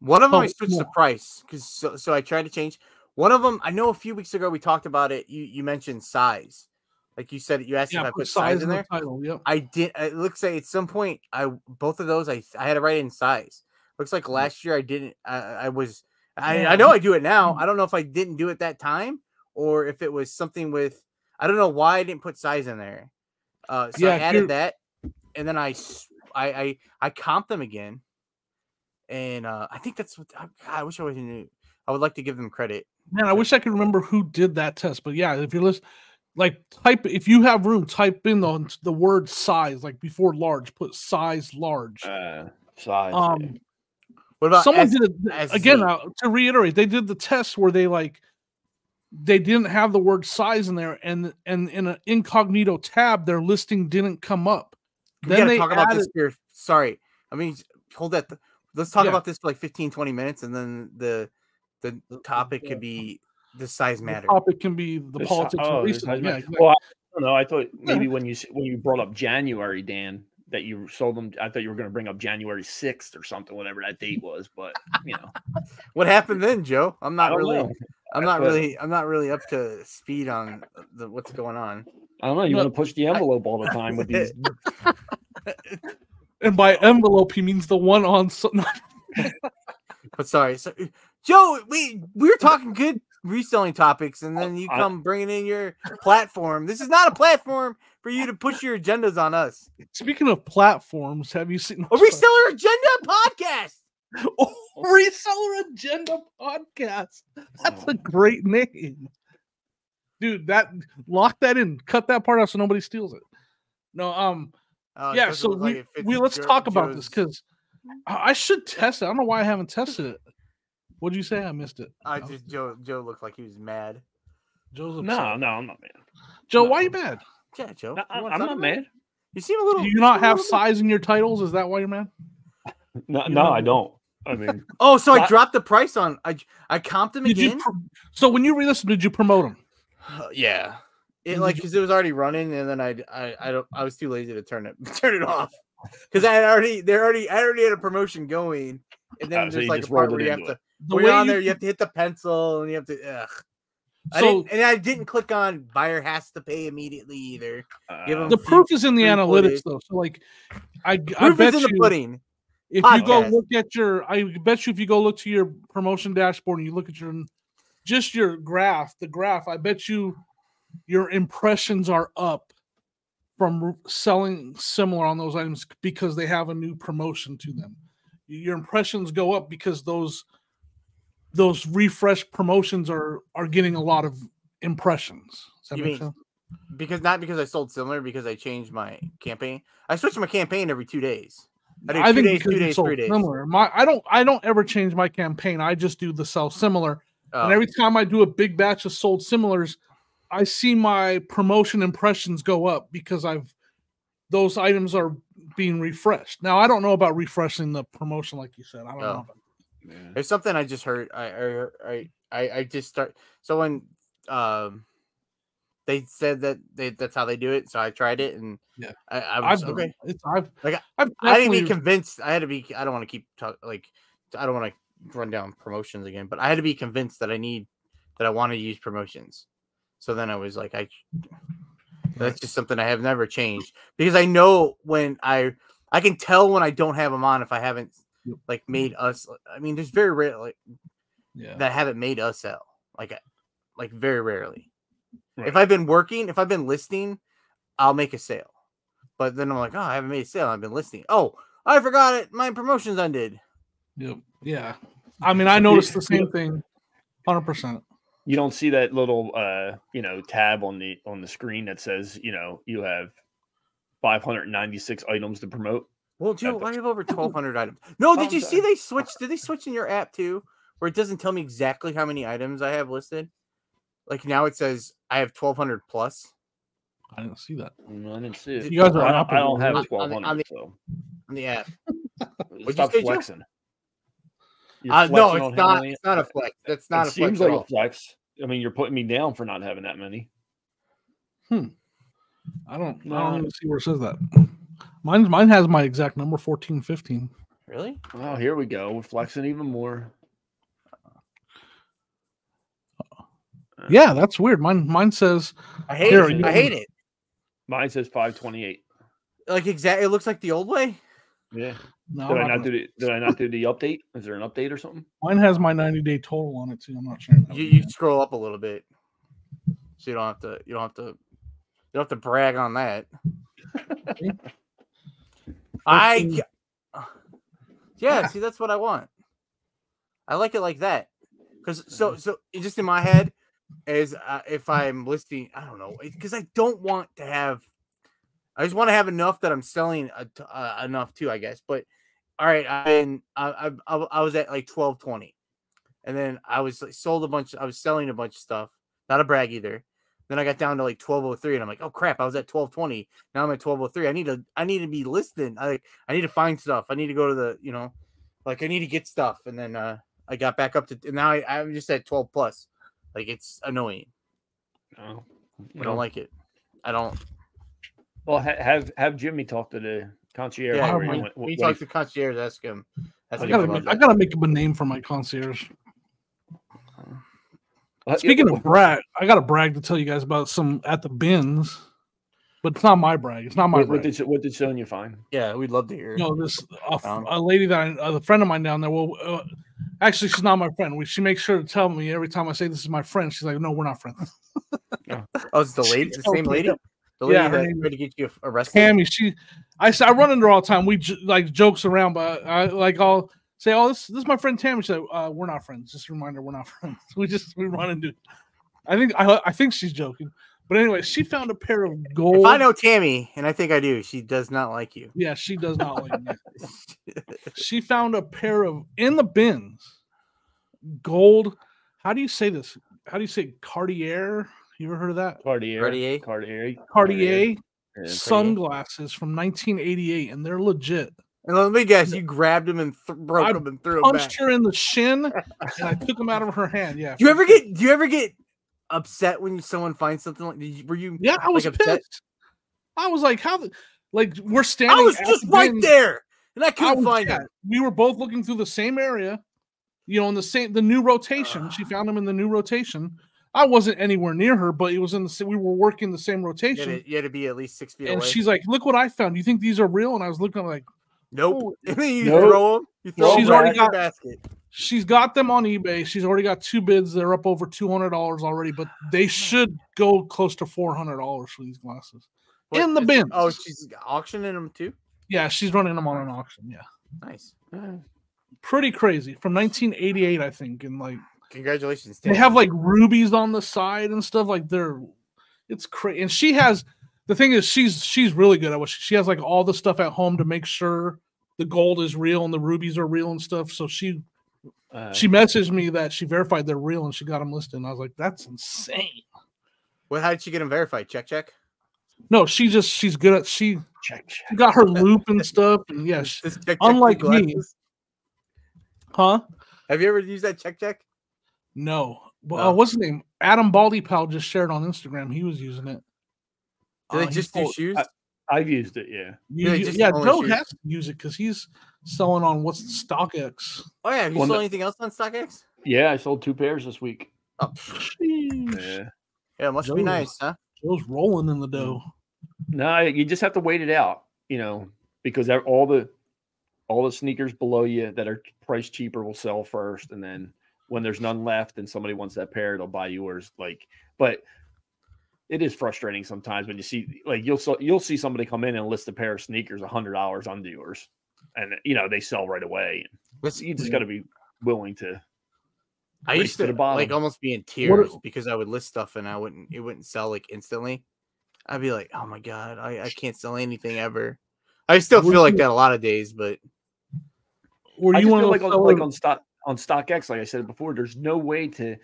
One of them I Oh, switched the price because so, so I tried to change. One of them I know a few weeks ago we talked about it. You you mentioned size, like you said you asked if I put size in the there. title. Yep. I did. It looks like at some point I both of those I I had to write in size. Looks like last year I didn't. I, I was. I, I know I do it now. I don't know if I didn't do it that time or if it was something with. I don't know why I didn't put size in there. Uh, so Yeah, I added that, and then I I I comp them again, and uh, I think that's what. I, God, I wish I was knew. I would like to give them credit. Man, I wish I could remember who did that test, but yeah, if you're listening, like type if you have room, type in the the word size, like before large, put size large. Uh, size. yeah. Um, What about someone S- did it SZ? again uh, to reiterate. They did the test where they like they didn't have the word size in there, and and in an incognito tab, their listing didn't come up. We Then gotta they talk about this here. Sorry, I mean hold that. th- Let's talk Yeah. about this for like 15, 20 minutes, and then the the topic could be the size the matter. topic can be the The si- politics oh, of the size Yeah, exactly. Well, I don't know. I thought maybe when you when you brought up January, Dan, that you sold them. I thought you were going to bring up January sixth or something, whatever that date was. But you know, What happened then, Joe? I'm not really. know. I'm not really. I'm not really up to speed on the what's going on. I don't know. You No, want to push the envelope all the time with these. and by envelope, he means the one on. So, But sorry, so Joe, we we were talking good reselling topics, and then you I- come bringing in your platform. This is not a platform for you to push your agendas on us. speaking of platforms, have you seen A reseller agenda podcast. Oh, Reseller Agenda Podcast. That's oh. a great name. Dude, that lock that in. Cut that part out so nobody steals it. No, um, it yeah, so look like we, we let's Jo- talk about this because I I should test it. I don't know why I haven't tested it. What'd you say? I missed it. I just Joe. Joe looked like he was mad. Joe's upset. No, no, I'm not mad. Joe, no. why you mad? Yeah, Joe. No, I'm wanna I'm talk not about it? mad. You seem a little. Do you not seem a have little size in your titles? Is that why you're mad? No, You no, know- I don't. I mean, Oh, so I dropped the price on. I I comped them Did you? again. Pr- so when you re-listened, did you promote them? Uh, yeah. It like because it was already running, and then I, I I don't I was too lazy to turn it turn it off because I had already they're already I already had a promotion going, and then Oh, so there's you like a part where you have into to The when way you're on you there you have to hit the pencil and you have to ugh. I So didn't, and I didn't click on buyer has to pay immediately either. Uh, the proof is in the analytics footage. though. So like, I I bet is in you the pudding. if you go look at your, I bet you if you go look to your promotion dashboard and you look at your just your graph, the graph, I bet you your impressions are up from selling similar on those items because they have a new promotion to them. Your impressions go up because those those refresh promotions are are getting a lot of impressions. Does that You make mean- sense? Because not because I sold similar, because I changed my campaign. I switched my campaign every two days. I do I think days, two days, three days. similar. My I don't I don't ever change my campaign. I just do the sell similar. Oh, And every time I do a big batch of sold similars, I see my promotion impressions go up because I've those items are being refreshed. Now I don't know about refreshing the promotion like you said. I don't know. Oh. About yeah. There's something I just heard. I I I I, I just start. So when um they said that they that's how they do it, so I tried it and Yeah. I, I I've was okay. It's I've Like, I- I've I didn't be convinced. I had to be. I don't want to keep talk, like. I don't want to run down promotions again, but I had to be convinced that I need that I want to use promotions. So then I was like, I. That's just something I have never changed because I know when I I can tell when I don't have them on if I haven't like mm-hmm. made us. I mean, there's very rare like yeah. that haven't made us sell like like very rarely. Right. If I've been working, if I've been listing, I'll make a sale. But then I'm like, oh, I haven't made a sale. I've been listing. Oh, I forgot it. My promotions ended. Yep. Yeah. I mean I noticed the same thing. Hundred percent. you don't see that little uh you know tab on the on the screen that says you know you have 596 items to promote Well, Joe, Epic. I have over 1,200 items. No, did you see they switched? Did they switch in your app too, where it doesn't tell me exactly how many items I have listed? Like now it says I have 1,200 plus I didn't see that. Mm, i didn't see it You guys are I, don't, I don't have users. On the- on 1200 the- so on the app. you stop say, flexing You're Uh, no, it's not. many- It's not a flex. That's not it a flex seems at like all. a flex i mean you're putting me down for not having that many Hmm. I don't I don't even see where it says that. Mine mine has my exact number 14, 15. Really? oh here we go we're flexing even more Yeah, that's weird. Mine mine says I hate Here, it. I hate it. mine says 528 Like exactly, it looks like the old way. Yeah no, did I'm i not not do the did i not do the update is there an update or something Mine has my 90 day total on it too. I'm not sure. You, you scroll up a little bit, so you don't have to. You don't have to. You don't have to brag on that. I. Yeah, see, that's what I want. I like it like that, because so so just in my head is uh, if I'm listing, I don't know, because I don't want to have. I just want to have enough that I'm selling a t- uh, enough too, I guess. But all right, I I, I I was at like twelve twenty, and then I was like, sold a bunch. I was selling a bunch of stuff, not a brag either. Then I got down to like twelve oh three, and I'm like, oh crap, I was at twelve twenty. Now I'm at twelve oh three. I need to I need to be listing. I I need to find stuff. I need to go to the you know, like I need to get stuff, and then uh I got back up to and now I, I'm just at twelve plus. Like it's annoying. no I don't like it. I don't. Well ha- have have jimmy talk to the concierge Yeah, for my- what- when what you talk to concierge, ask him. Ask I him gotta, make, I gotta make up a name for my concierge. Uh, yeah, Speaking what- of brag, I got a brag to tell you guys about some at the bins, but it's not my brag. It's not my what, what did what did Sonya find? Yeah, we'd love to hear. You know, this a, f- Um, a lady that I, a friend of mine down there. Well, uh, actually, she's not my friend. We, she makes sure to tell me every time I say this is my friend. She's like, "No, we're not friends." Oh, it's the lady, the same lady, the lady Yeah, that name- tried to get you arrested. Tammy, she, I, I run into her all the time. We j- like jokes around, but I like I'll say, "Oh, this this is my friend Tammy." She said, uh, "We're not friends." Just a reminder, we're not friends. We just we run into. I think I I think she's joking, but anyway, she found a pair of gold. If I know Tammy, and I think I do, she does not like you. Yeah, she does not like me. she found a pair of in the bins gold. How do you say this? How do you say Cartier? You ever heard of that? Cartier. Cartier? Cartier. Cartier Yeah, sunglasses from 1988, and they're legit. And let me guess, you grabbed him and th- broke I him and threw him back. Punched her in the shin, and I took them out of her hand. Yeah. Do you ever get? Do you ever get upset when someone finds something like? Did you, were you? Yeah, I was like, upset? pissed. I was like, how? The, like we're standing. I was just the right bins. there, and I I couldn't was- find yeah, him. We were both looking through the same area, you know, in the same the new rotation. she uh. found him in the new rotation. I wasn't anywhere near her, but it was in the sa- we were working the same You rotation. had, to, you had to be at least six feet and away. she's like, "Look what I found. You think these are real?" And I was looking I'm like, nope. "Oh, And then you Nope. throw them. You throw She's 'em right already in your got- basket. she's got them on eBay. She's already got two bids. They're up over two hundred dollars already, but they should go close to four hundred dollars for these glasses. What, in the bin. Oh, she's auctioning them too. Yeah, she's running them on an auction. Yeah, Nice. pretty crazy from 1988, I think, and like Congratulations. they have like rubies on the side and stuff. Like they're, it's crazy. And she has the thing is she's she's really good at what she, she has like all the stuff at home to make sure the gold is real and the rubies are real and stuff. So she Uh, she messaged me that she verified they're real and she got them listed. And I was like, that's insane. Well, how did she get them verified? Check, check. No, she just she's good at she check, check. she got her loupe and stuff. And yeah, she- check, check unlike do me. huh? Have you ever used that check, check? No. Well, Oh. uh, what's his name? Adam Baldy Pal just shared on Instagram. He was using it. Do Uh, they he just do told- shoes? I- I've used it. Yeah. You, Yeah, you- yeah, only Joe shoes. has to use it because he's selling on what's StockX. oh yeah. Have you Well, sold no- anything else on StockX? Yeah, I sold two pairs this week. Oh. Yeah. yeah, it must Joe. be nice, huh? Joe's rolling in the dough. No, you just have to wait it out, you know, because all the all the sneakers below you that are priced cheaper will sell first, and then when there's none left and somebody wants that pair, they'll buy yours. Like, but it is frustrating sometimes when you see like you'll so- you'll see somebody come in and list a pair of sneakers a hundred dollars under yours, and you know they sell right away. Let's, You just got to be willing to. I used to to, the like almost be in What- tears because I would list stuff and I wouldn't it wouldn't sell like instantly. I'd be like, oh my god, I, I can't sell anything ever. I still feel like that a lot of days, but Or I you just want feel to like on, like on stock on StockX, like I said before, there's no way to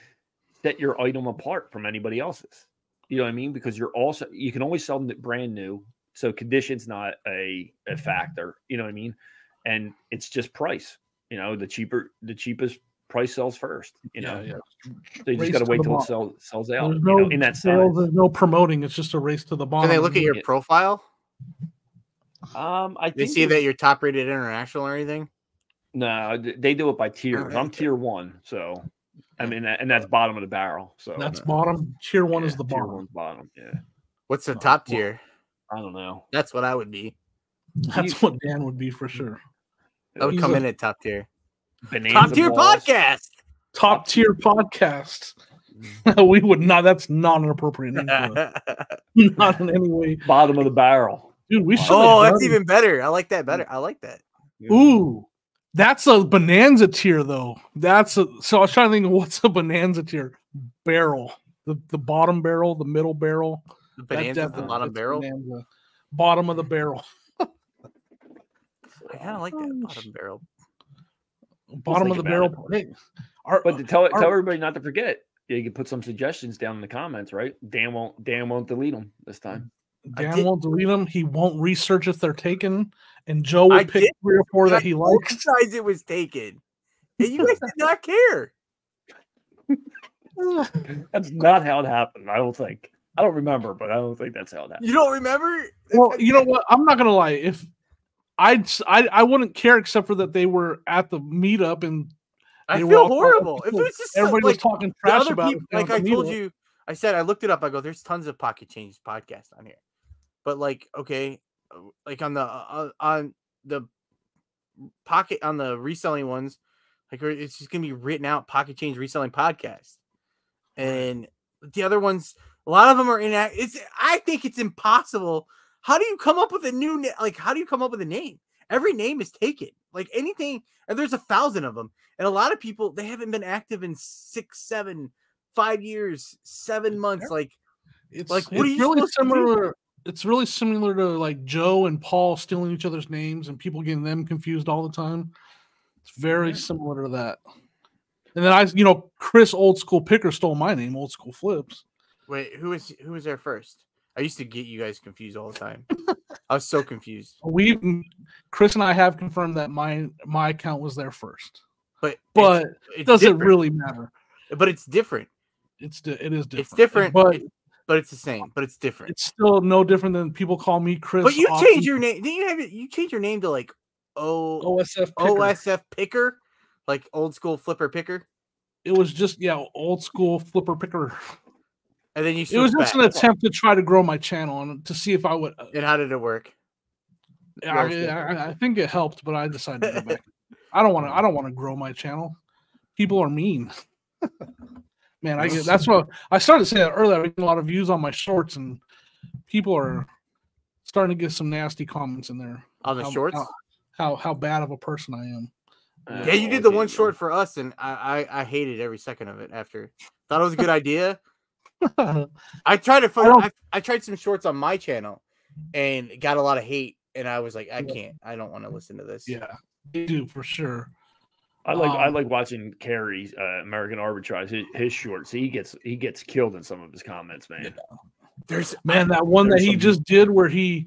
set your item apart from anybody else's. You know what I mean? Because you're also you can always sell them brand new, so condition's not a, a factor. You know what I mean? And it's just price. You know, the cheaper the cheapest price sells first. You know, yeah. so you Race just got to to wait the till it bottom. sells sells out. There's you know, in that size. sales, there's no promoting. It's just a race to the bottom. can they look at your profile? Um, I They see that you're top rated international or anything? No, they do it by tiers. I'm tier one, so I mean, and that's bottom of the barrel. So That's bottom. Tier one is the tier bottom. one's bottom. Yeah, What's the top well, tier? I don't know. That's what I would be. That's what Dan would be for sure. I would He's come a- in at top tier. Top tier balls. podcast. Top tier podcast. Mm. we would not. That's not an appropriate name. Not in any way, bottom of the barrel. dude. We should. oh, that's even better. I like that better. I like that. Ooh, that's a bonanza tier though. That's a. So I was trying to think of what's a bonanza tier barrel. The the bottom barrel, the middle barrel. The bonanza, the bottom barrel. bonanza. Bottom of the barrel. I kind of like that Oh, bottom barrel. Bottom of the barrel. Hey, our- But to tell our- tell everybody not to forget, you can put some suggestions down in the comments, right? Dan won't Dan won't delete them this time. Dan won't delete them. He won't research if they're taken. And Joe will I pick did three or four that he I likes. recognized it was taken. And you guys did not care. That's not how it happened. I don't think. I don't remember, but I don't think that's how it happened. You don't remember? Well, you know what? I'm not gonna lie. If I'd s- I I wouldn't care except for that they were at the meetup and I feel horrible. If it was just everybody like was talking trash other about people, it like I told meetup. you, I said I looked it up. I go, there's tons of Pocket Change podcasts on here, but like, okay, like on the uh, on the pocket on the reselling ones, like it's just gonna be written out Pocket Change reselling podcast, and the other ones, a lot of them are inact. It's I think it's impossible. How do you come up with a new like? How do you come up with a name? Every name is taken. Like anything, and there's a thousand of them, and a lot of people they haven't been active in six, seven, five years, seven months. Like It's Like, what are you really supposed to do? similar. It's really similar to like Joe and Paul stealing each other's names and people getting them confused all the time. It's very Yeah. similar to that. And then I, you know, Chris Old School Picker stole my name, Old School Flips. Wait, who was who was there first? I used to get you guys confused all the time. I was so confused. We, Chris and I have confirmed that my my account was there first, But but it's, it's doesn't different. really matter? But it's different. It's di- it is different. It's different, but it- but it's the same. But it's different. it's still no different than people call me Chris. But you Austin changed your name. Didn't you have it? You changed your name to like O OSF Picker. OSF Picker, like old school flipper picker. It was just yeah, old school flipper picker. And then you It was just an attempt to try to grow my channel and to see if I would. Uh and how did it work? I. I, I think it helped, but I decided to go back. I don't want to. I mm. don't want to grow my channel. People are mean. Man, I get that's what I started saying that earlier. I get a lot of views on my shorts, and people are starting to get some nasty comments in there. On the How- shorts? how, how how bad of a person I am. Uh, Yeah, you did the one short for us, and I, I I hated every second of it. After thought it was a good idea. I tried to I find. don't- I, I tried some shorts on my channel, and got a lot of hate. And I was like, I can't. I don't want to listen to this. yeah, they do for sure. I like I Um, like watching Carrie's uh, American Arbitrage his, his shorts. He gets he gets killed in some of his comments, man. There's Man, that one that he some- just did where he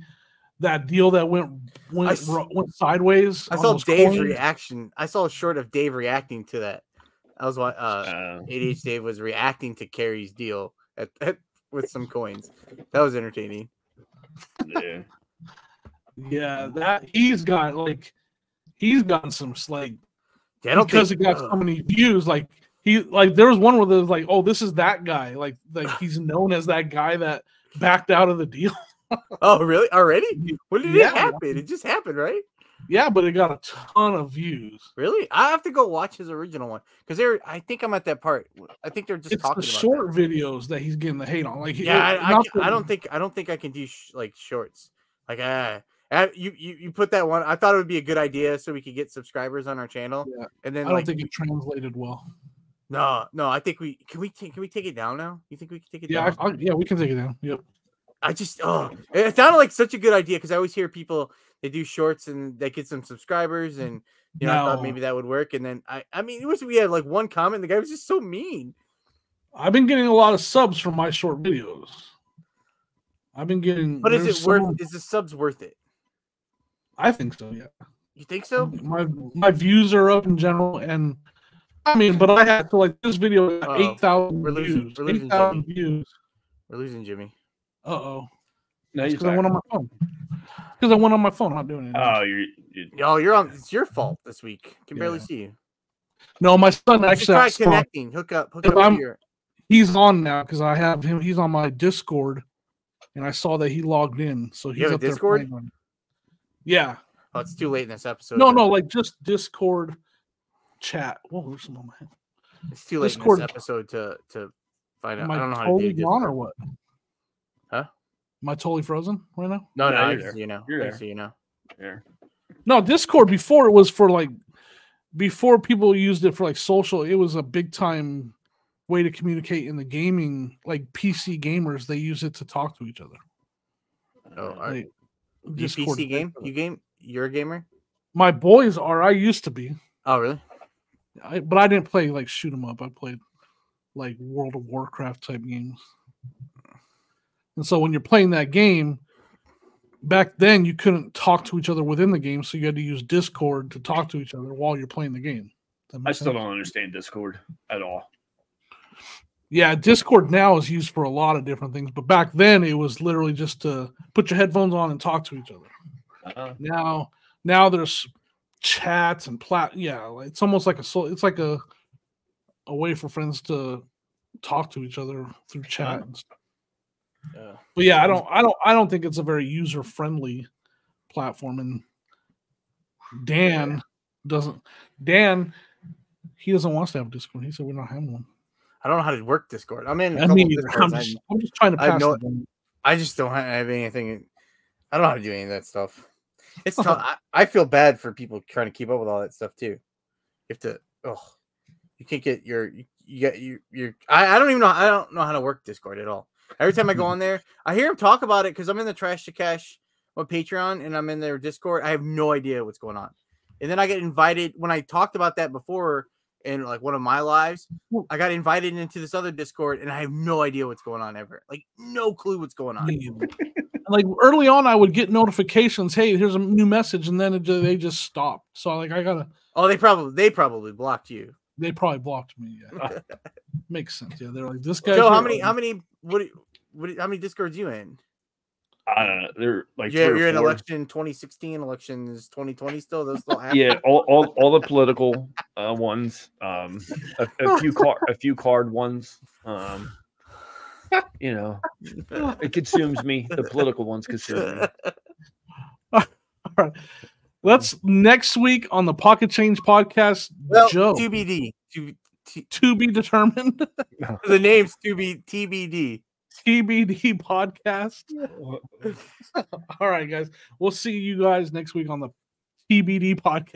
that deal that went went s- ro- went sideways. I saw Dave's coins. reaction. I saw a short of Dave reacting to that. I was what uh, Uh, ADH Dave was reacting to Carrie's deal at, at, with some coins. That was entertaining. yeah. Yeah, that he's got like he's gotten some like Yeah, I don't because think, it got so many views. Like he like there was one where there's like, oh, this is that guy. Like like he's known as that guy that backed out of the deal. Oh, really? Already? When did Yeah. it happen? It just happened, right? yeah, but it got a ton of views. Really? I have to go watch his original one because they're. I think I'm at that part. I think they're just it's the talking about. short videos that he's getting the hate on. Like Yeah, it- I, I, I don't think I don't think I can do sh- like shorts. Like ah, you, you you put that one. I thought it would be a good idea so we could get subscribers on our channel. Yeah. And then I don't like think it translated well. no no, I think we can we take can we take it down now? You think we can take it Yeah, down? I, yeah, we can take it down. Yep. I just oh, it sounded like such a good idea because I always hear people they do shorts and they get some subscribers and you know I thought maybe that would work and then I I mean it was we had like one comment the guy was just so mean. I've been getting a lot of subs from my short videos. I've been getting. But is it worth? Is the subs worth it? I think so. Yeah. You think so? My my views are up in general, and I mean, but I had to like this video got Uh-oh. eight thousand views. we're losing Eight thousand views. We're losing Jimmy. Uh oh. No, he's Because I went on my phone. Because I went on my phone. I'm not doing it. Oh, you're, you Yo, you're on. It's your fault this week. Can barely Yeah. see you. no, my son Just actually. try connecting. Hook up. Hook up. to I'm- Your, He's on now because I have him. He's on my Discord, and I saw that he logged in. So he's have a up there Discord? Playing on- Yeah. oh, it's too late in this episode. No, to- no, like just Discord chat. Whoa, there's some on my head. It's too late Discord- in this episode to to find out. Am I I, don't know how to totally do gone or what? Huh? Am I totally frozen right now? No, No, no, you're can there. you know, You're there. see you now. yeah. No, Discord before it was for like before people used it for like social, it was a big time way to communicate in the gaming, like PC gamers, they use it to talk to each other. Oh, I, Like, you Discord PC game? You game? You're a gamer? My boys are. I used to be, Oh, really? I, but I didn't play like shoot 'em up. I played like World of Warcraft type games. And so when you're playing that game, back then you couldn't talk to each other within the game, so you had to use Discord to talk to each other while you're playing the game. I still sense? don't understand Discord at all. Yeah, Discord now is used for a lot of different things, but back then it was literally just to put your headphones on and talk to each other. Uh, Now, now there's chats and plat. Yeah, it's almost like a so. It's like a a way for friends to talk to each other through chat. stuff. Yeah. But yeah, I don't, I don't, I don't think it's a very user friendly platform. And Dan doesn't. Dan, he doesn't want us to have a Discord. He said we're not having one. I don't know how to work Discord. I'm in. I mean. I'm just, I'm just trying to I have pass. no- the ball. I just don't have anything. I don't know how to do any of that stuff. It's tough. I, I feel bad for people trying to keep up with all that stuff too. You have to. Oh, you can't get your. You, you get you. You're. I, I don't even know. I don't know how to work Discord at all. Every time I go on there, I hear him talk about it because I'm in the Trash to Cash on Patreon and I'm in their Discord. I have no idea what's going on. And then I get invited when I talked about that before in like one of my lives. I got invited into this other Discord and I have no idea what's going on ever. Like no clue what's going on. Like early on, I would get notifications. Hey, here's a new message, and then it, they just stopped. So like, I gotta. Oh, they probably they probably blocked you. They probably blocked me. Yeah, makes sense. Yeah, they're like this guy. Joe, how many how um many what, what how many discords you in? I don't know. They're like Yeah, three or you're in election 2016, elections 2020 still. Those still happen. Yeah, all, all, all the political uh, ones, um, a, a few car, a few card ones. Um, you know, it consumes me. The political ones consume me. All right. Let's next week on the Pocket Change podcast. Well, Joe, TBD. To, t- to be determined. the name's to be TBD. TBD podcast. All right, guys. We'll see you guys next week on the TBD podcast.